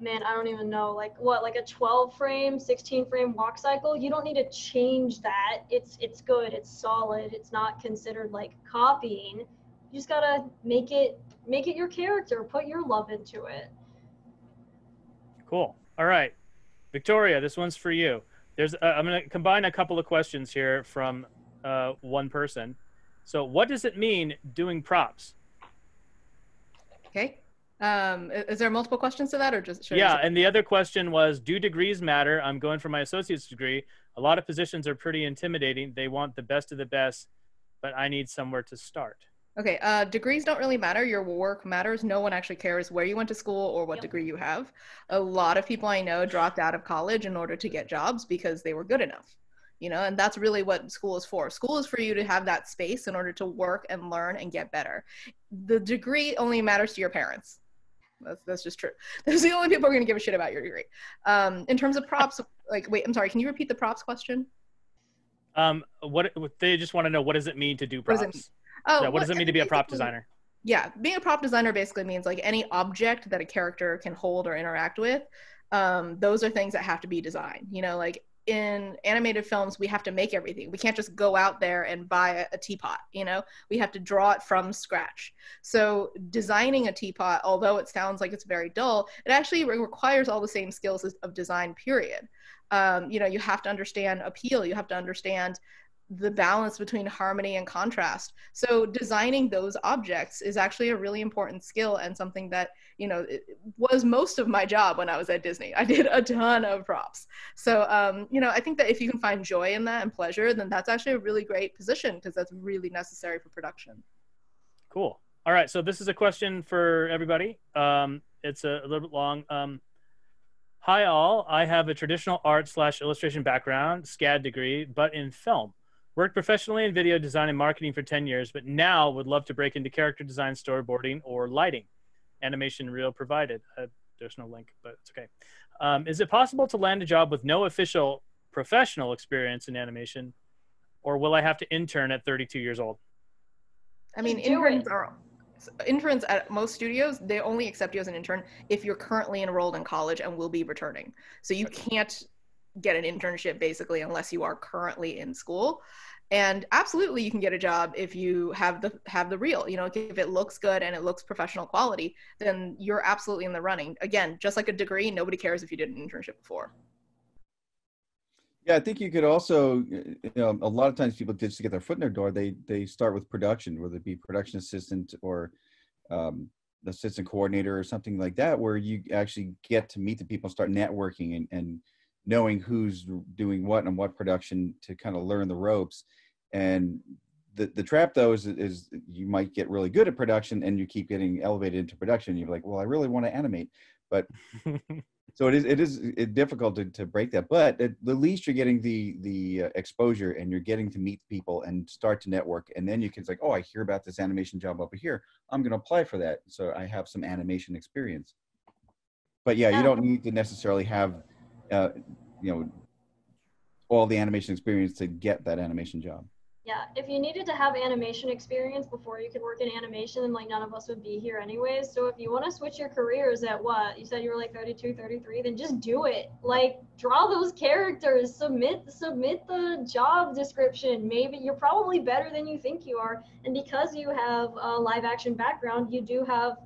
man, I don't even know, like what, like a 12 frame, 16 frame walk cycle. You don't need to change that. It's it's good. It's solid. It's not considered like copying. You just gotta make it make it your character. Put your love into it. Cool. All right, Victoria, this one's for you. There's uh, I'm gonna combine a couple of questions here from uh, one person. So, what does it mean doing props? Okay. Um, is there multiple questions to that, or just yeah? And the other question was, do degrees matter? I'm going for my associate's degree. A lot of positions are pretty intimidating. They want the best of the best, but I need somewhere to start. Okay, uh, degrees don't really matter. Your work matters. No one actually cares where you went to school or what yep. degree you have. A lot of people I know dropped out of college in order to get jobs because they were good enough. You know, and that's really what school is for. School is for you to have that space in order to work and learn and get better. The degree only matters to your parents that's that's just true. Those are the only people who are going to give a shit about your degree. Um, in terms of props, like, wait, I'm sorry. Can you repeat the props question? Um, what they just want to know what does it mean to do props? What does it, oh, yeah, what, does it mean to be a prop designer? Yeah, being a prop designer basically means like any object that a character can hold or interact with. Um, those are things that have to be designed. You know, like in animated films we have to make everything. We can't just go out there and buy a, a, teapot you know? We have to draw it from scratch. So designing a teapot although it sounds like it's very dull it actually re- requires all the same skills of design period. Um, you know you have to understand appeal you have to understand the balance between harmony and contrast. So designing those objects is actually a really important skill and something that, you know, it was most of my job when I was at Disney. I did a ton of props. So, um, you know, I think that if you can find joy in that and pleasure, then that's actually a really great position because that's really necessary for production. Cool. All right. So this is a question for everybody. Um, it's a, a, little bit long. Um, Hi all, I have a traditional art slash illustration background, SCAD degree, but in film. Worked professionally in video design and marketing for 10 years, but now would love to break into character design, storyboarding, or lighting. Animation reel provided. Uh, there's no link, but it's okay. Um, is it possible to land a job with no official professional experience in animation, or will I have to intern at 32 years old? I mean, interns are interns at most studios they only accept you as an intern if you're currently enrolled in college and will be returning so you can't get an internship basically unless you are currently in school and absolutely you can get a job if you have the have the reel you know if it looks good and it looks professional quality then you're absolutely in the running. Again just like a degree nobody cares if you did an internship before. Yeah i think you could also you know a lot of times people just to get their foot in their door they they start with production whether it be production assistant or um, assistant coordinator or something like that where you actually get to meet the people start networking and, and knowing who's doing what and what production to kind of learn the ropes. And the, the trap though is, is you might get really good at production and you keep getting elevated into production. You're like, well, I really want to animate, but so it is, it is difficult to, to break that, but at the least you're getting the, the uh, exposure and you're getting to meet people and start to network. And then you can say, oh, I hear about this animation job over here. I'm going to apply for that. So I have some animation experience. But yeah, you don't need to necessarily have uh, you know all the animation experience to get that animation job. Yeah if you needed to have animation experience before you could work in animation then like none of us would be here anyways. So if you want to switch your careers at what? You said you were like 32 33 then just do it. Like draw those characters submit submit the job description. Maybe you're probably better than you think you are. And because you have a live action background you do have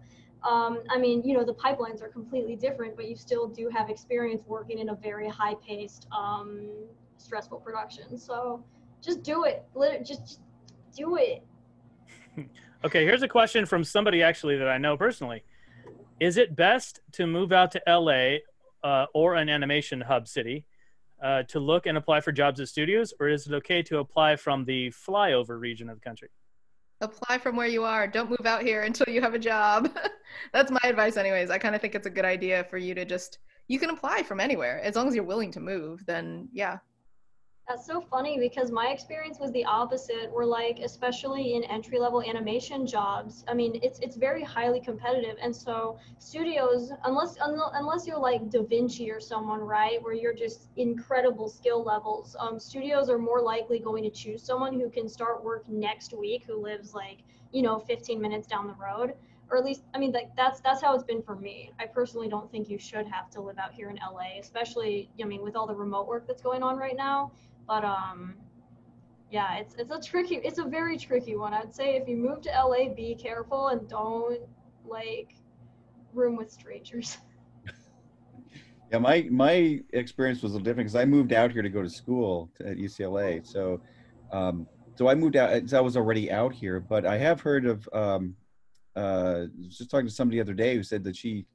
um, I mean, you know, the pipelines are completely different, but you still do have experience working in a very high paced, um, stressful production. So just do it. Just, just do it. okay, here's a question from somebody actually that I know personally. Is it best to move out to LA uh, or an animation hub city uh, to look and apply for jobs at studios, or is it okay to apply from the flyover region of the country? Apply from where you are. Don't move out here until you have a job. That's my advice, anyways. I kind of think it's a good idea for you to just, you can apply from anywhere. As long as you're willing to move, then yeah, That's so funny because my experience was the opposite. Where like, especially in entry level animation jobs, I mean, it's it's very highly competitive, and so studios, unless unle- unless you're like Da Vinci or someone, right, where you're just incredible skill levels, um, studios are more likely going to choose someone who can start work next week, who lives like you know 15 minutes down the road. Or at least, I mean, like that's that's how it's been for me. I personally don't think you should have to live out here in LA, especially, I mean, with all the remote work that's going on right now but um yeah it's it's a tricky it's a very tricky one i'd say if you move to la be careful and don't like room with strangers Yeah, my my experience was a little different because I moved out here to go to school at UCLA. So, um, so I moved out. So I was already out here, but I have heard of. Um, uh, just talking to somebody the other day who said that she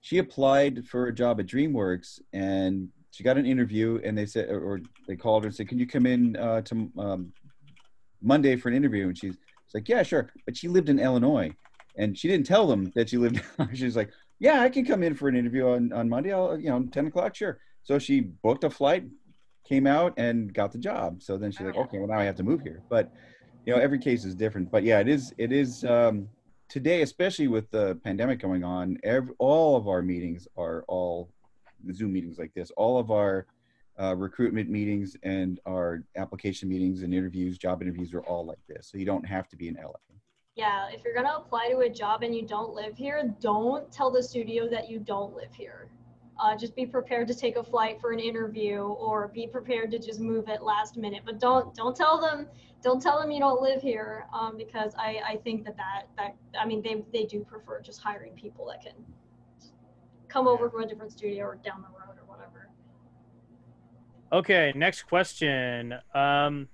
she applied for a job at DreamWorks and she got an interview and they said or they called her and said, "Can you come in uh, to um, Monday for an interview?" And she's, she's like, "Yeah, sure," but she lived in Illinois and she didn't tell them that she lived. she was like, yeah, I can come in for an interview on, on Monday. I'll, you know, 10 o'clock, sure. So she booked a flight, came out and got the job. So then she's like, okay, well now I have to move here. But, you know, every case is different. But yeah, it is, it is, um, today, especially with the pandemic going on, every, all of our meetings are all Zoom meetings like this. All of our uh, recruitment meetings and our application meetings and interviews, job interviews are all like this. So you don't have to be in LA. yeah if you're gonna apply to a job and you don't live here don't tell the studio that you don't live here uh, just be prepared to take a flight for an interview or be prepared to just move at last minute but don't don't tell them don't tell them you don't live here um, because I, I think that, that that i mean they, they do prefer just hiring people that can come over from a different studio or down the road or whatever Okay, next question. Um,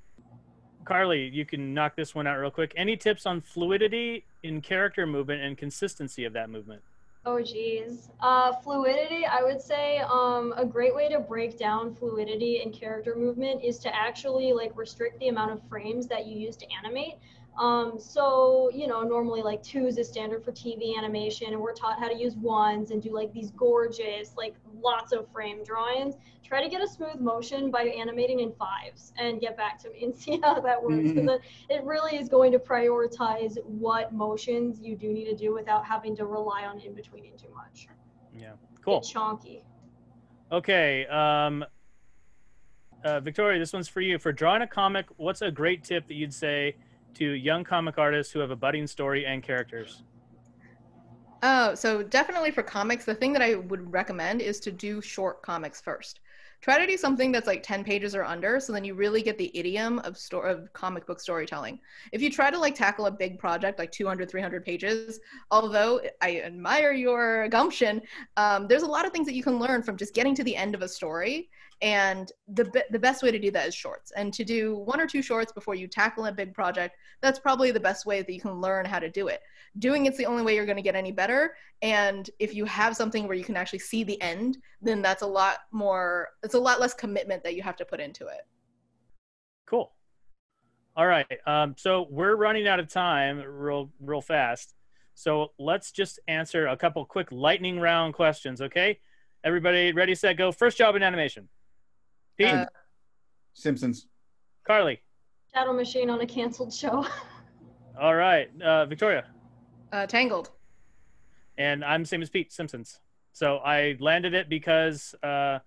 Karli, you can knock this one out real quick. Any tips on fluidity in character movement and consistency of that movement? Oh geez. Uh, fluidity, I would say um, a great way to break down fluidity in character movement is to actually like restrict the amount of frames that you use to animate. Um, so, you know, normally like twos is standard for TV animation and we're taught how to use ones and do like these gorgeous, like lots of frame drawings. Try to get a smooth motion by animating in fives and get back to me and see how that works. Mhm. Because it really is going to prioritize what motions you do need to do without having to rely on in betweening too much. Yeah, cool. Get chonky. Okay, um, uh, Victoria, this one's for you. For drawing a comic, what's a great tip that you'd say to young comic artists who have a budding story and characters? Oh, so definitely for comics, the thing that I would recommend is to do short comics first. Try to do something that's like 10 pages or under, so then you really get the idiom of, sto- of comic book storytelling. If you try to like tackle a big project like 200, 300 pages, although I admire your gumption, um, there's a lot of things that you can learn from just getting to the end of a story. And the, the best way to do that is shorts. And to do one or two shorts before you tackle a big project, that's probably the best way that you can learn how to do it doing it's the only way you're going to get any better and if you have something where you can actually see the end then that's a lot more it's a lot less commitment that you have to put into it Cool. All right. Um, so we're running out of time real, real fast. So let's just answer a couple quick lightning round questions. Okay. Everybody ready, set, go. First job in animation. Pete, Uh, Simpsons. Karli. Shadow Machine on a canceled show. All right. Uh, Victoria. uh, tangled and I'm same as Pete Simpsons. So I landed it because uh,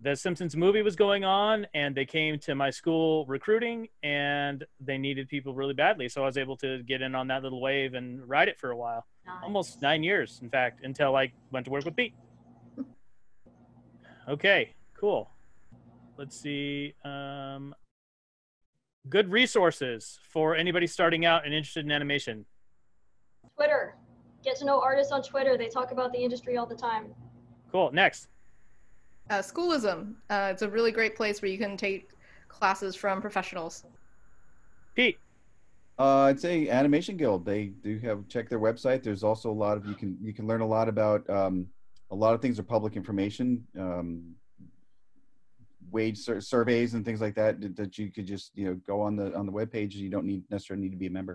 the Simpsons movie was going on, and they came to my school recruiting, and they needed people really badly. So I was able to get in on that little wave and ride it for a while, almost nine years, in fact, until I went to work with Pete. Okay, cool. Let's see. Um, good resources for anybody starting out and interested in animation. Twitter. Get to know artists on Twitter. They talk about the industry all the time. Cool. Next. uh, schoolism uh, it's a really great place where you can take classes from professionals Pete. Uh, I'd say Animation Guild. They do have check their website. There's also a lot of you can you can learn a lot about um, a lot of things are public information. Um, wage sur- surveys and things like that that- you could just you know go on the on the web page. You don't need necessarily need to be a member.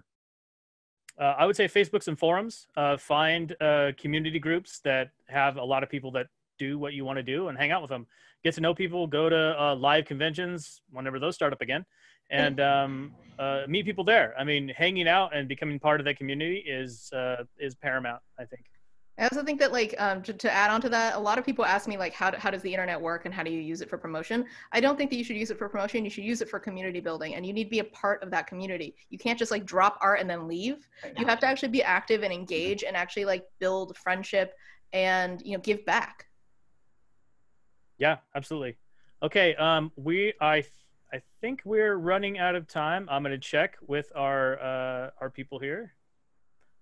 Uh, I would say Facebooks and forums. Uh, find uh, community groups that have a lot of people that do what you want to do and hang out with them. Get to know people. Go to uh, live conventions whenever those start up again, and um, uh, meet people there. I mean, hanging out and becoming part of that community is uh, is paramount. I think. I also think that like um, to, to add on to that, a lot of people ask me like how, do- how does the internet work and how do you use it for promotion? I don't think that you should use it for promotion. You should use it for community building, and you need to be a part of that community. You can't just like drop art and then leave. You have to actually be active and engage and actually like build friendship and you know give back. Yeah, absolutely. Okay, um, we I I think we're running out of time. I'm going to check with our uh, our people here.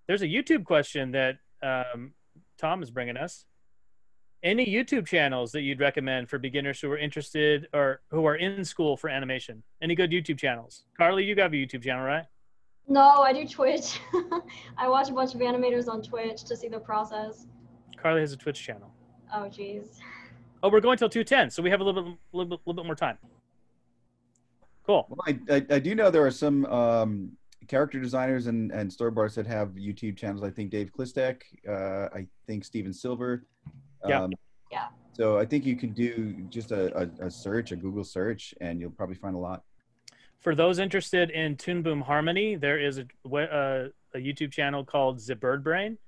There's a YouTube question that um, Tom is bringing us. Any YouTube channels that you'd recommend for beginners who are interested or who are in school for animation? Any good YouTube channels? Karli, you got a YouTube channel, right? No, I do Twitch. I watch a bunch of animators on Twitch to see the process. Karli has a Twitch channel. Oh, jeez. Oh, we're going till 210, so we have a little bit, little bit, little bit more time. Cool. Well, I, I, I do know there are some um, character designers and, and storyboards that have YouTube channels. I think Dave Klistek, uh, I think Stephen Silver. Yeah. Um, Yeah. So I think you can do just a, a, a search, a Google search, and you'll probably find a lot. For those interested in Toon Boom Harmony, there is a, we- uh, a YouTube channel called The Bird Brain,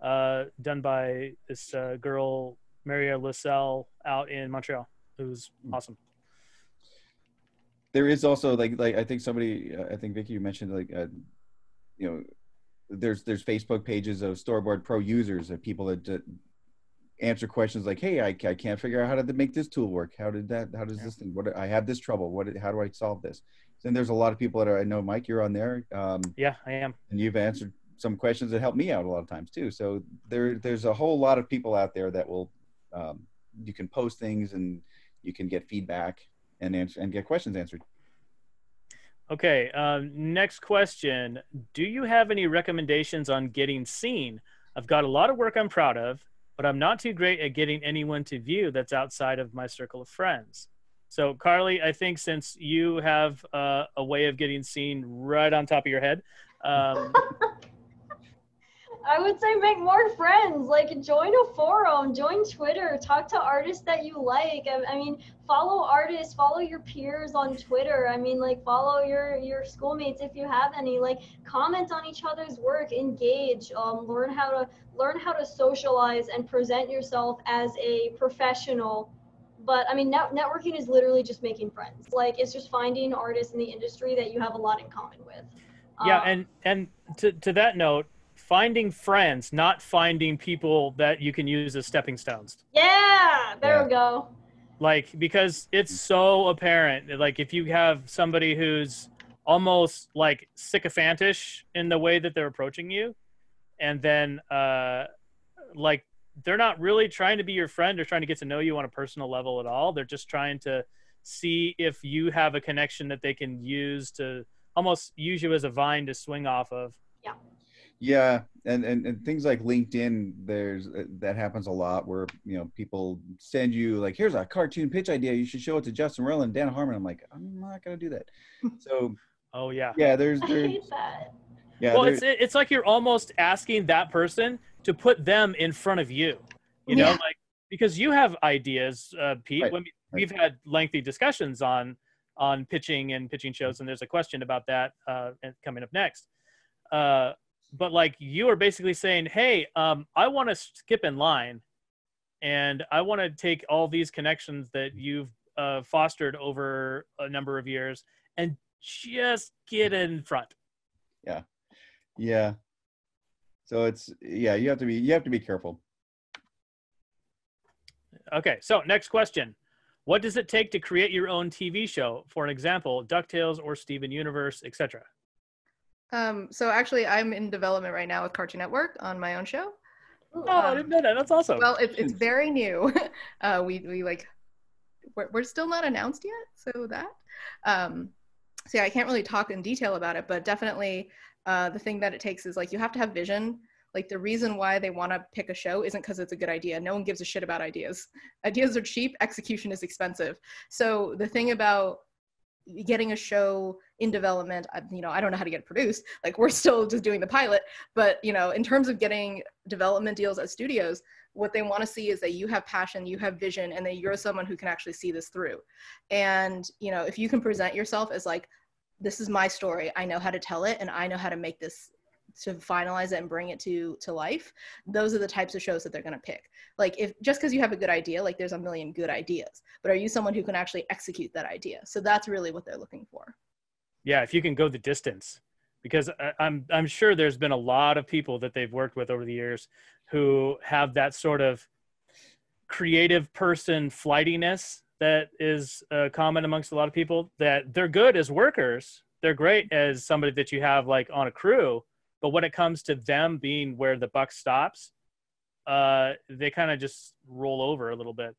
uh, done by this uh, girl, Maria Lasselle, out in Montreal, who's Hmm. awesome. There is also like like I think somebody uh, I think Vicky you mentioned like uh, you know there's there's Facebook pages of Storyboard Pro users of people that, answer questions like hey I, I can't figure out how to make this tool work how did that how does Yeah. this thing what I have this trouble what how do I solve this and there's a lot of people that are I know Mike you're on there um, Yeah, I am. and you've answered some questions that help me out a lot of times too. So there, there's a whole lot of people out there that will, um, you can post things and you can get feedback and answer and get questions answered. Okay, um, next question. Do you have any recommendations on getting seen? I've got a lot of work I'm proud of, but I'm not too great at getting anyone to view that's outside of my circle of friends. So, Karli, I think since you have uh, a way of getting seen right on top of your head, um, I would say make more friends. Like join a forum, join Twitter, talk to artists that you like. I, I mean, follow artists, follow your peers on Twitter. I mean, like follow your your schoolmates if you have any. Like comment on each other's work, engage, um, learn how to learn how to socialize and present yourself as a professional. But I mean, net- networking is literally just making friends. Like it's just finding artists in the industry that you have a lot in common with. yeah, Um, and and to to that note, finding friends, not finding people that you can use as stepping stones. yeah, there Yeah. we go. like because it's so apparent like if you have somebody who's almost like sycophantish in the way that they're approaching you and then uh like they're not really trying to be your friend or trying to get to know you on a personal level at all they're just trying to see if you have a connection that they can use to almost use you as a vine to swing off of Yeah, and, and and things like LinkedIn, there's uh, that happens a lot where you know people send you like, here's a cartoon pitch idea, you should show it to Justin Roiland and Dan Harmon. I'm like, I'm not gonna do that. So oh yeah yeah, there's I there's hate that. yeah, well there- it's it's like you're almost asking that person to put them in front of you you know Yeah. like because you have ideas uh, pete Right, when we, right. we've had lengthy discussions on on pitching and pitching shows and there's a question about that uh, coming up next uh, but like you are basically saying hey um, i want to skip in line and i want to take all these connections that you've uh, fostered over a number of years and just get in front yeah. Yeah. So it's yeah, you have to be you have to be careful. Okay, so next question. What does it take to create your own TV show? For an example, DuckTales or Steven Universe, etc. Um, so actually, I'm in development right now with Cartoon Network on my own show. Ooh, Oh, I didn't know that. That's awesome. Well, it's it's very new. uh, we we like we're, we're still not announced yet, so that. Um, so yeah, I can't really talk in detail about it, but definitely uh, the thing that it takes is like you have to have vision Like the reason why they want to pick a show isn't because it's a good idea. No one gives a shit about ideas. Ideas are cheap, execution is expensive. So the thing about getting a show in development you know i don't know how to get produced. Like we're still just doing the pilot. But you know in terms of getting development deals at studios what they want to see is that you have passion you have vision and that you're someone who can actually see this through. And you know if you can present yourself as like this is my story. I know how to tell it and i know how to make this to finalize it and bring it to to life those are the types of shows that they're going to pick. Like if just because you have a good idea like there's a million good ideas but are you someone who can actually execute that idea? So that's really what they're looking for. Yeah if you can go the distance because i'm i'm sure there's been a lot of people that they've worked with over the years who have that sort of creative person flightiness that is uh, common amongst a lot of people that they're good as workers they're great as somebody that you have like on a crew but when it comes to them being where the buck stops, uh, they kind of just roll over a little bit.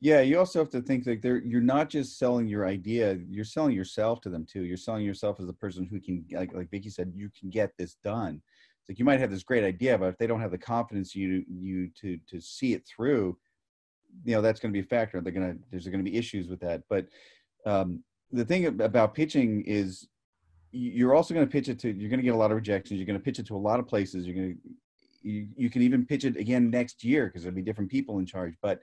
Yeah, you also have to think that they're you're not just selling your idea, you're selling yourself to them too. You're selling yourself as the person who can like like Vicky said, you can get this done. It's like you might have this great idea, but if they don't have the confidence you you to to see it through, you know, that's going to be a factor. They're going to there's going to be issues with that. But um, the thing about pitching is you're also going to pitch it to you're going to get a lot of rejections you're going to pitch it to a lot of places you're going to you, you can even pitch it again next year because there'll be different people in charge. But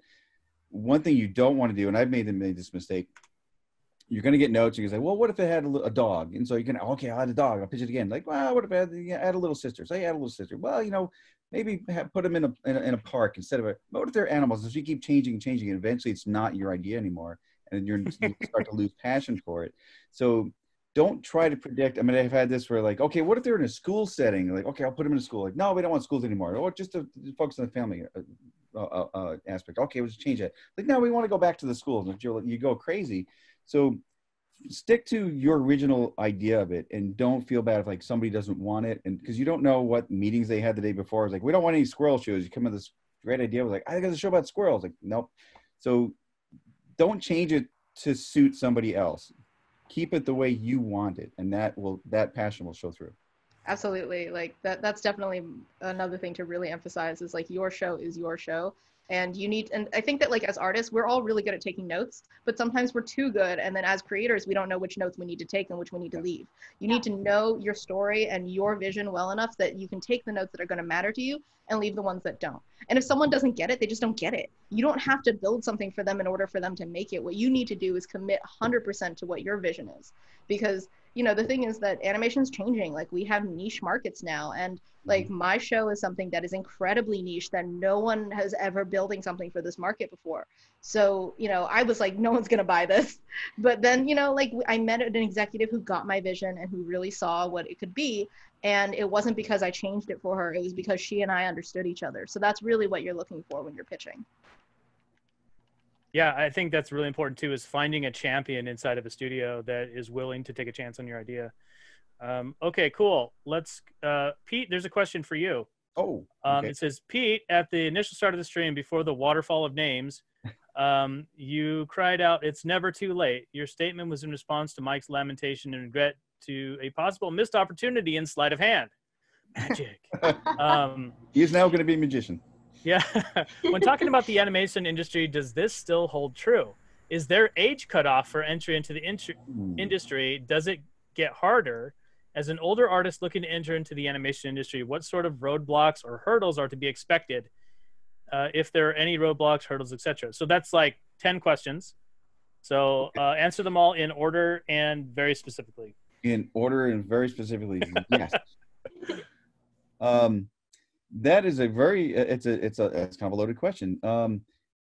one thing you don't want to do and i've made, made this mistake you're going to get notes you can say well what if it had a, a dog? And so you can okay i had a dog i'll pitch it again. Like well what if i had, I had a little sister say so I had a little sister. Well you know maybe have, put them in a, in a, in a park instead of a what if they're animals? If you keep changing and changing and eventually it's not your idea anymore and you're you start to lose passion for it. So don't try to predict. I mean, I've had this where like, okay, what if they're in a school setting? Like, okay, I'll put them in a school. Like, no, we don't want schools anymore. Or just to focus on the family uh, uh, uh, aspect. Okay, we'll just change it. Like, no, we want to go back to the schools. And you you go crazy. So stick to your original idea of it and don't feel bad if like somebody doesn't want it. And because you don't know what meetings they had the day before. It's like, we don't want any squirrel shows. You come with this great idea. Was like, I there's a show about squirrels. Like, nope. So don't change it to suit somebody else keep it the way you want it and that will that passion will show through. Absolutely. Like that that's definitely another thing to really emphasize is like your show is your show and you need and i think that like as artists we're all really good at taking notes but sometimes we're too good and then as creators we don't know which notes we need to take and which we need to leave. You yeah. need to know your story and your vision well enough that you can take the notes that are going to matter to you and leave the ones that don't. And if someone doesn't get it they just don't get it. You don't have to build something for them in order for them to make it. What you need to do is commit 100% to what your vision is because you know the thing is that animation is changing. Like we have niche markets now and like mm-hmm. my show is something that is incredibly niche that no one has ever building something for this market before. So you know i was like no one's going to buy this. But then you know like i met an executive who got my vision and who really saw what it could be and it wasn't because i changed it for her it was because she and i understood each other. So that's really what you're looking for when you're pitching yeah, I think that's really important too. Is finding a champion inside of a studio that is willing to take a chance on your idea. Um, okay, cool. Let's, uh, Pete. There's a question for you. Oh, um, it says Pete at the initial start of the stream before the waterfall of names. Um, you cried out, "It's never too late." Your statement was in response to Mike's lamentation and regret to a possible missed opportunity in sleight of hand. Magic. um, he is now going to be a magician. Yeah. when talking about the animation industry, does this still hold true? Is there age cutoff for entry into the in- hmm. industry? Does it get harder? As an older artist looking to enter into the animation industry, what sort of roadblocks or hurdles are to be expected? Uh, if there are any roadblocks, hurdles, etc. So that's like 10 questions. So uh, answer them all in order and very specifically. In order and very specifically, yes. um, that is a very it's a it's a it's kind of a loaded question. Um,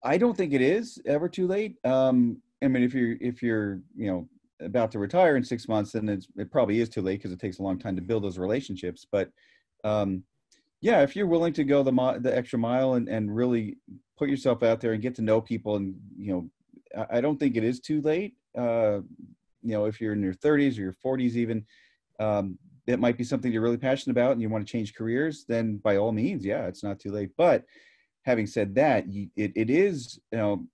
I don't think it is ever too late. Um, I mean, if you're if you're you know about to retire in six months, then it's, it probably is too late because it takes a long time to build those relationships. But um, yeah, if you're willing to go the the extra mile and and really put yourself out there and get to know people, and you know, I, I don't think it is too late. Uh, you know, if you're in your 30s or your 40s, even um, it might be something you're really passionate about and you want to change careers, then by all means, yeah, it's not too late. But having said that, it, it is, you know,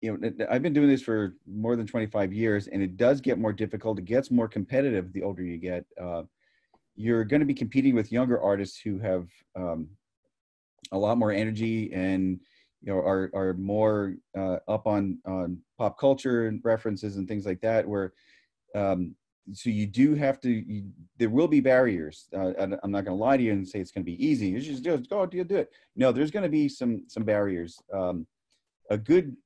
you know, I've been doing this for more than 25 years and it does get more difficult. It gets more competitive the older you get. Uh, you're going to be competing with younger artists who have um, a lot more energy and you know are are more uh, up on on pop culture and references and things like that where um, so you do have to you, there will be barriers uh, i'm not going to lie to you and say it's going to be easy. You just it go do it do it. No there's going to be some some barriers. Um, a good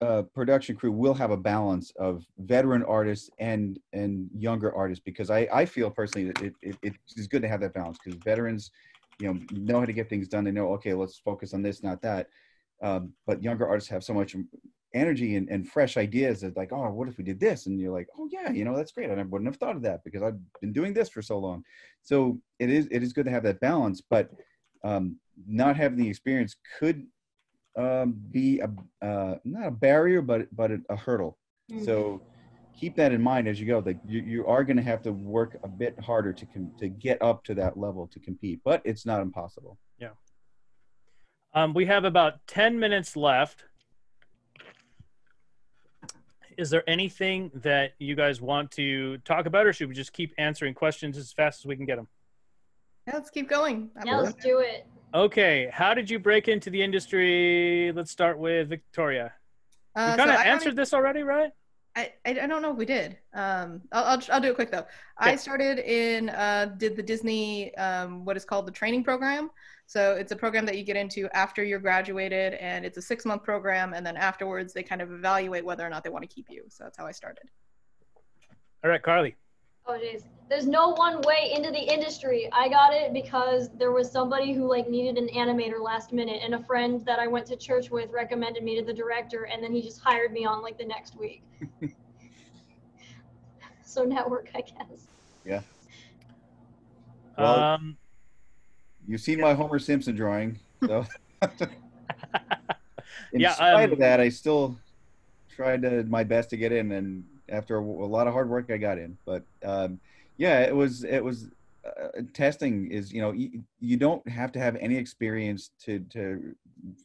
uh, production crew will have a balance of veteran artists and and younger artists because I, I feel personally that it, it, it's good to have that balance because veterans you know know how to get things done. They know okay let's focus on this not that. Um, but younger artists have so much energy and, and fresh ideas that like oh what if we did this and you're like oh yeah you know that's great i wouldn't have thought of that because i've been doing this for so long so it is it is good to have that balance but um, not having the experience could um, be a uh, not a barrier, but but a, a hurdle. Mm-hmm. So keep that in mind as you go. That you, you are going to have to work a bit harder to com- to get up to that level to compete, but it's not impossible. Yeah. Um, we have about ten minutes left. Is there anything that you guys want to talk about, or should we just keep answering questions as fast as we can get them? Yeah, let's keep going. Yeah, let's do it. Okay, how did you break into the industry? Let's start with Victoria. Uh, we kind of so answered this already, right? I, I don't know if we did. Um, I'll, I'll, I'll do it quick though. Okay. I started in uh, did the Disney um, what is called the training program. So it's a program that you get into after you're graduated, and it's a six month program, and then afterwards they kind of evaluate whether or not they want to keep you. So that's how I started. All right, Karli. Oh jeez. There's no one way into the industry. I got it because there was somebody who like needed an animator last minute and a friend that I went to church with recommended me to the director and then he just hired me on like the next week. so network, I guess. Yeah. Well, um you've seen my Homer Simpson drawing. So in yeah, spite um, of that, I still tried to, my best to get in and after a, a, lot of hard work, I got in. But um, yeah, it was it was uh, testing is you know you, you, don't have to have any experience to to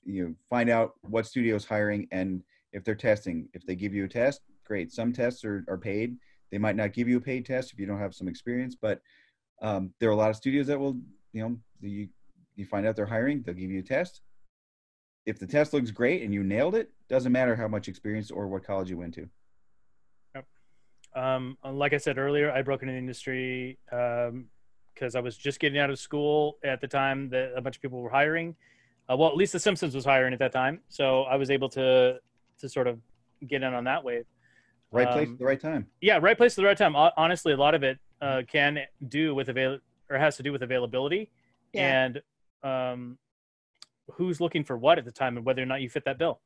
you know find out what studio's hiring and if they're testing. If they give you a test, great. Some tests are, are paid. They might not give you a paid test if you don't have some experience, but um, there are a lot of studios that will you know you you find out they're hiring, they'll give you a test. If the test looks great and you nailed it, doesn't matter how much experience or what college you went to. Um, like I said earlier, I broke into the industry because um, I was just getting out of school at the time that a bunch of people were hiring. Uh, well, at least The Simpsons was hiring at that time, so I was able to to sort of get in on that wave. Right place um, at the right time. Yeah, right place at the right time. Honestly, a lot of it uh, can do with avail or has to do with availability yeah. and um, who's looking for what at the time and whether or not you fit that bill.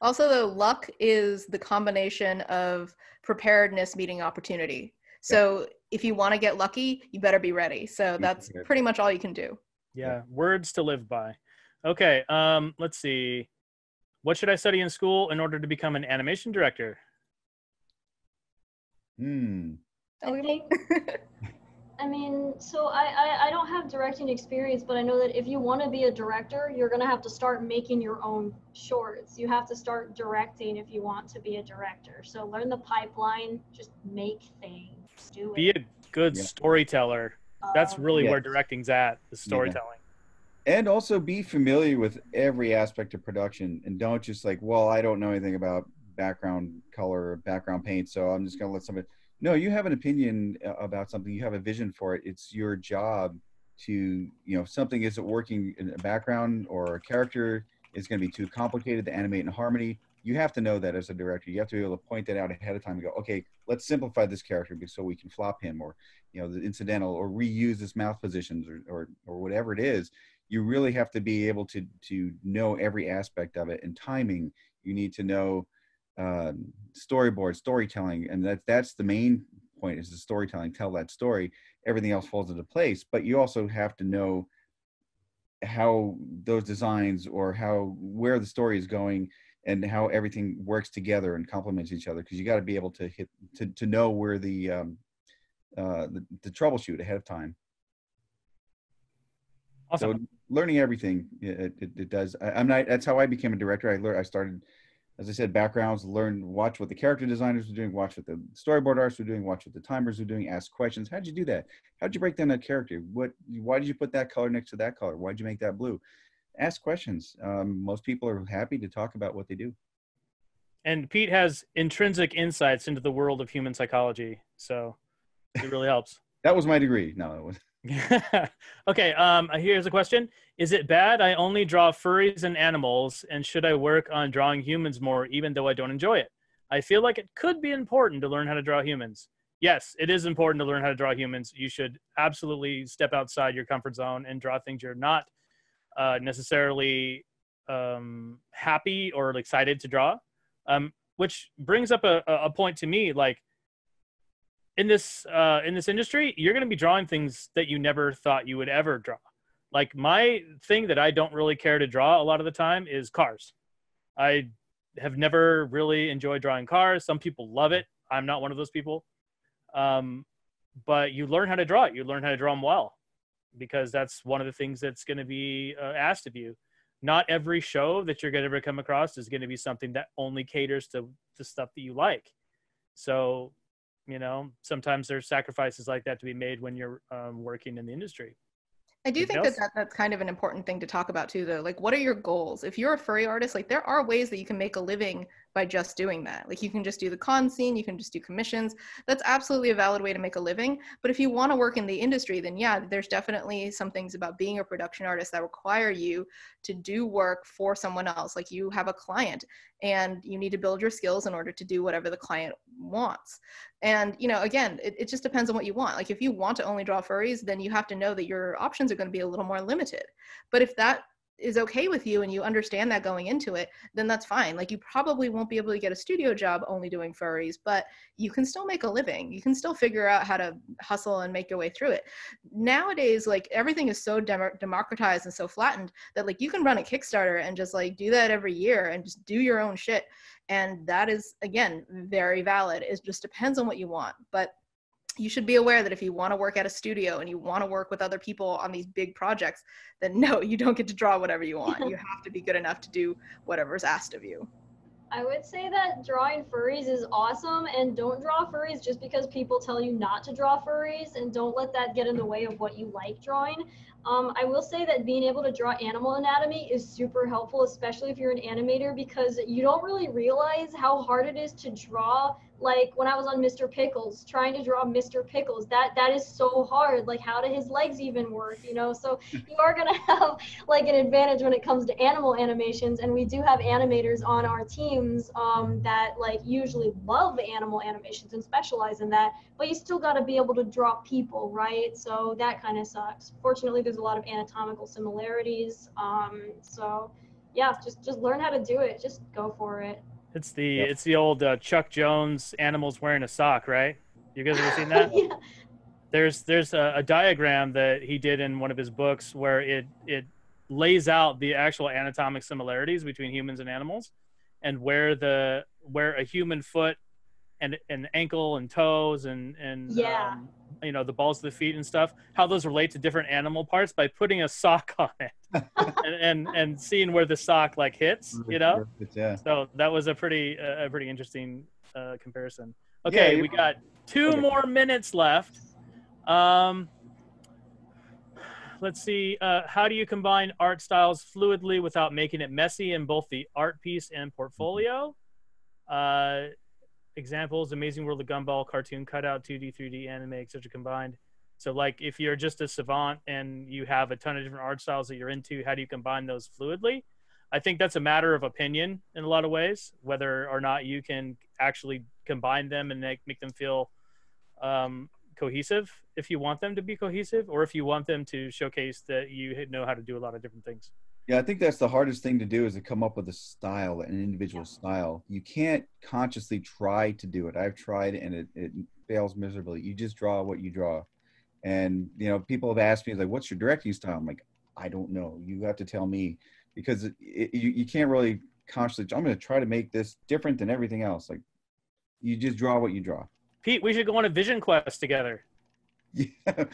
Also, though, luck is the combination of preparedness meeting opportunity. So if you want to get lucky, you better be ready. So that's pretty much all you can do. Yeah, words to live by. Okay, um, let's see. What should I study in school in order to become an animation director? Hmm. I mean, so I, I, I don't have directing experience, but I know that if you want to be a director, you're going to have to start making your own shorts. You have to start directing if you want to be a director. So learn the pipeline, just make things, do be it. Be a good yeah. storyteller. That's um, really where directing's at, the storytelling. Yeah. And also be familiar with every aspect of production and don't just like, well, I don't know anything about background color or background paint, so I'm just going to let somebody no you have an opinion uh, about something. You have a vision for it. It's your job to you know if something isn't working in a background or a character is going to be too complicated to animate in harmony you have to know that as a director. You have to be able to point that out ahead of time and go okay let's simplify this character so we can flop him or you know the incidental or reuse his mouth positions or, or or whatever it is. You really have to be able to to know every aspect of it and timing. You need to know um, storyboard storytelling and that that's the main point is the storytelling tell that story everything else falls into place but you also have to know how those designs or how where the story is going and how everything works together and complements each other because you got to be able to hit to, to know where the um uh the, the troubleshoot ahead of time. Awesome. so learning everything it, it, it does. I, am not that's how i became a director. I learned i started as I said, backgrounds, learn, watch what the character designers are doing, watch what the storyboard artists are doing, watch what the timers are doing, ask questions. How'd you do that? How'd you break down that character? What, why did you put that color next to that color? Why'd you make that blue? Ask questions. Um, most people are happy to talk about what they do. And Pete has intrinsic insights into the world of human psychology, so it really helps. That was my degree. No, it was. okay, um, here's a question. Is it bad I only draw furries and animals, and should I work on drawing humans more even though I don't enjoy it? I feel like it could be important to learn how to draw humans. Yes, it is important to learn how to draw humans. You should absolutely step outside your comfort zone and draw things you're not uh, necessarily um, happy or excited to draw. Um, which brings up a, a point to me like in this uh, in this industry, you're going to be drawing things that you never thought you would ever draw. Like my thing that I don't really care to draw a lot of the time is cars. I have never really enjoyed drawing cars. Some people love it. I'm not one of those people. Um, but you learn how to draw it. You learn how to draw them well, because that's one of the things that's going to be uh, asked of you. Not every show that you're going to ever come across is going to be something that only caters to the stuff that you like. So you know sometimes there's sacrifices like that to be made when you're um, working in the industry I do think that, that that's kind of an important thing to talk about too, though. Like, what are your goals? If you're a furry artist, like, there are ways that you can make a living by just doing that. Like, you can just do the con scene, you can just do commissions. That's absolutely a valid way to make a living. But if you want to work in the industry, then yeah, there's definitely some things about being a production artist that require you to do work for someone else. Like, you have a client and you need to build your skills in order to do whatever the client wants and you know again it, it just depends on what you want like if you want to only draw furries then you have to know that your options are going to be a little more limited but if that is okay with you and you understand that going into it, then that's fine. Like you probably won't be able to get a studio job only doing furries, but you can still make a living. You can still figure out how to hustle and make your way through it. Nowadays, like everything is so dem- democratized and so flattened that like you can run a Kickstarter and just like do that every year and just do your own shit. And that is again very valid. It just depends on what you want. But you should be aware that if you want to work at a studio and you want to work with other people on these big projects, then no, you don't get to draw whatever you want. you have to be good enough to do whatever's asked of you. I would say that drawing furries is awesome and don't draw furries just because people tell you not to draw furries and don't let that get in the way of what you like drawing. Um, I will say that being able to draw animal anatomy is super helpful, especially if you're an animator, because you don't really realize how hard it is to draw like when I was on Mr. Pickles, trying to draw Mr. Pickles, that that is so hard. Like how do his legs even work, you know? So you are gonna have like an advantage when it comes to animal animations, and we do have animators on our teams um, that like usually love animal animations and specialize in that. But you still got to be able to draw people, right? So that kind of sucks. Fortunately, there's a lot of anatomical similarities. Um, so yeah, just just learn how to do it. Just go for it. It's the yep. it's the old uh, Chuck Jones animals wearing a sock, right? You guys ever seen that? yeah. There's there's a, a, diagram that he did in one of his books where it it lays out the actual anatomic similarities between humans and animals, and where the where a human foot and an ankle and toes and and yeah. Um, you know the balls of the feet and stuff how those relate to different animal parts by putting a sock on it and, and, and seeing where the sock like hits you know? yeah. so that was a pretty uh, a pretty interesting uh, comparison. Okay yeah, we got two more minutes left. Um let's see uh, how do you combine art styles fluidly without making it messy in both the art piece and portfolio? Uh, examples amazing world of gumball cartoon cutout 2d 3d anime etc combined so like if you're just a savant and you have a ton of different art styles that you're into how do you combine those fluidly i think that's a matter of opinion in a lot of ways whether or not you can actually combine them and make, make them feel um, cohesive if you want them to be cohesive or if you want them to showcase that you know how to do a lot of different things yeah, I think that's the hardest thing to do is to come up with a style, an individual style. You can't consciously try to do it. I've tried and it, it fails miserably. You just draw what you draw. And, you know, people have asked me, like, what's your directing style? I'm like, I don't know. You have to tell me because it, it, you, you can't really consciously, I'm going to try to make this different than everything else. Like, you just draw what you draw. Pete, we should go on a vision quest together. Yeah.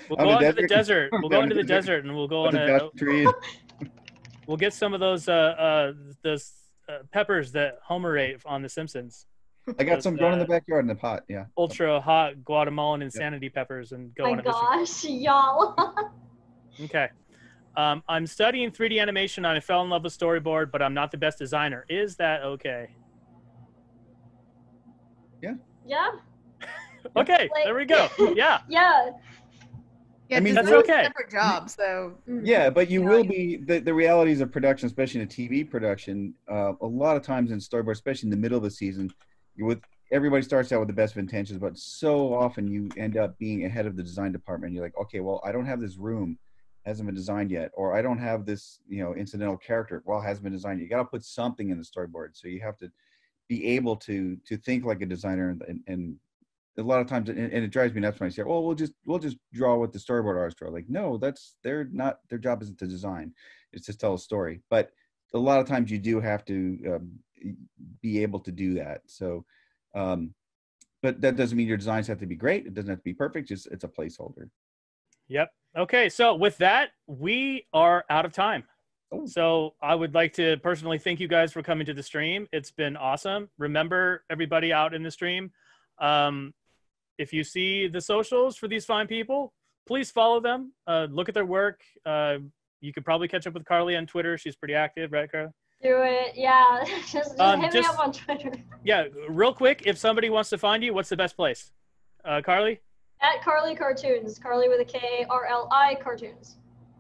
We'll go into the desert. We'll go into the desert and we'll go on a. a we'll get some of those uh, uh those uh, peppers that Homer ate on The Simpsons. I got some growing in the uh, backyard in the pot. Yeah. Ultra hot Guatemalan insanity peppers and go My on a visit. gosh, y'all. Okay. Um, I'm studying 3D animation. and I fell in love with storyboard, but I'm not the best designer. Is that okay? yeah. Yeah. okay, Like- there we go. Yeah. Yeah. Yeah, I mean, that's that's okay. a separate job. So Mm. Yeah, but you Yeah, will you- be the, the realities of production, especially in a TV production. Uh, a lot of times in storyboard, especially in the middle of the season, you with everybody starts out with the best of intentions, but so often you end up being ahead of the design department. You're like, okay, well, I don't have this room, hasn't been designed yet, or I don't have this, you know, incidental character, well, hasn't been designed. You got to put something in the storyboard, so you have to be able to to think like a designer and, and, a lot of times and, and it drives me nuts when I say, "Well, we'll just we'll just draw what the storyboard artists draw." Like, no, that's they're not their job isn't to design; it's to tell a story. But a lot of times you do have to um, be able to do that. So, um, but that doesn't mean your designs have to be great. It doesn't have to be perfect. Just it's a placeholder. Yep. Okay. So with that, we are out of time. Oh. So I would like to personally thank you guys for coming to the stream. It's been awesome. Remember, everybody out in the stream, um, if you see the socials for these fine people, please follow them. Uh, look at their work. Uh, you could probably catch up with Karli on Twitter. She's pretty active, right, Karli? Do it. Yeah. just just Um, hit me up on Twitter. Yeah. Real quick, if somebody wants to find you, what's the best place? Uh, Karli. At Karli Cartoons. Karli with a K R L I Cartoons.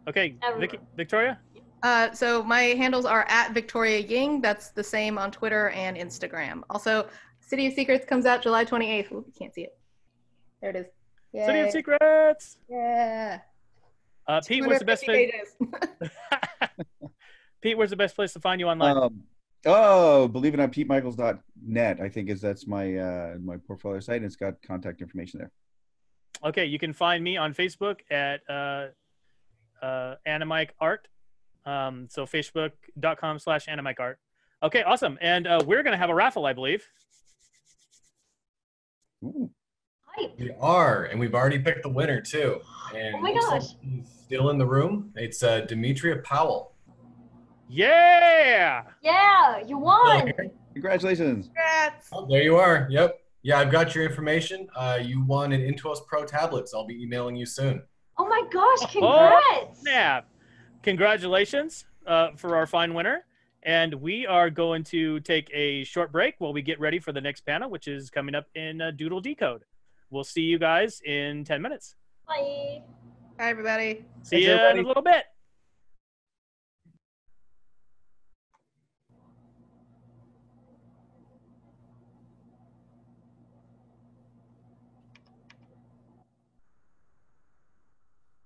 Okay. Everywhere. Vicky, Victoria. Uh, so my handles are at Victoria Ying. That's the same on Twitter and Instagram. Also, City of Secrets comes out July 28th. Ooh, you can't see it. There it is. City of Secrets. Yeah. Uh, Pete, what's the best 250 place? pages. Pete, where's the best place to find you online? Um, oh, believe it on PeteMichels.net. I think is that's my uh, my portfolio site. And it's got contact information there. okay, you can find me on Facebook at uh, uh, Animike Art. Um, so facebook.com slash Animike Art. Okay, awesome. And uh, we're going to have a raffle, I believe. Ooh. We are, and we've already picked the winner too. And Oh my looks like gosh. still in the room. It's uh, Demetria Powell. Yeah. Yeah, you won. Congratulations. Congrats. Oh, there you are. Yep. Yeah, I've got your information. Uh, you won an Intuos Pro tablets. I'll be emailing you soon. Oh my gosh, congrats. Snap. Congratulations uh, for our fine winner. And we are going to take a short break while we get ready for the next panel, which is coming up in uh, Doodle Decode. We'll see you guys in 10 minutes. Bye. Hi, everybody. See Thanks, you in a little bit.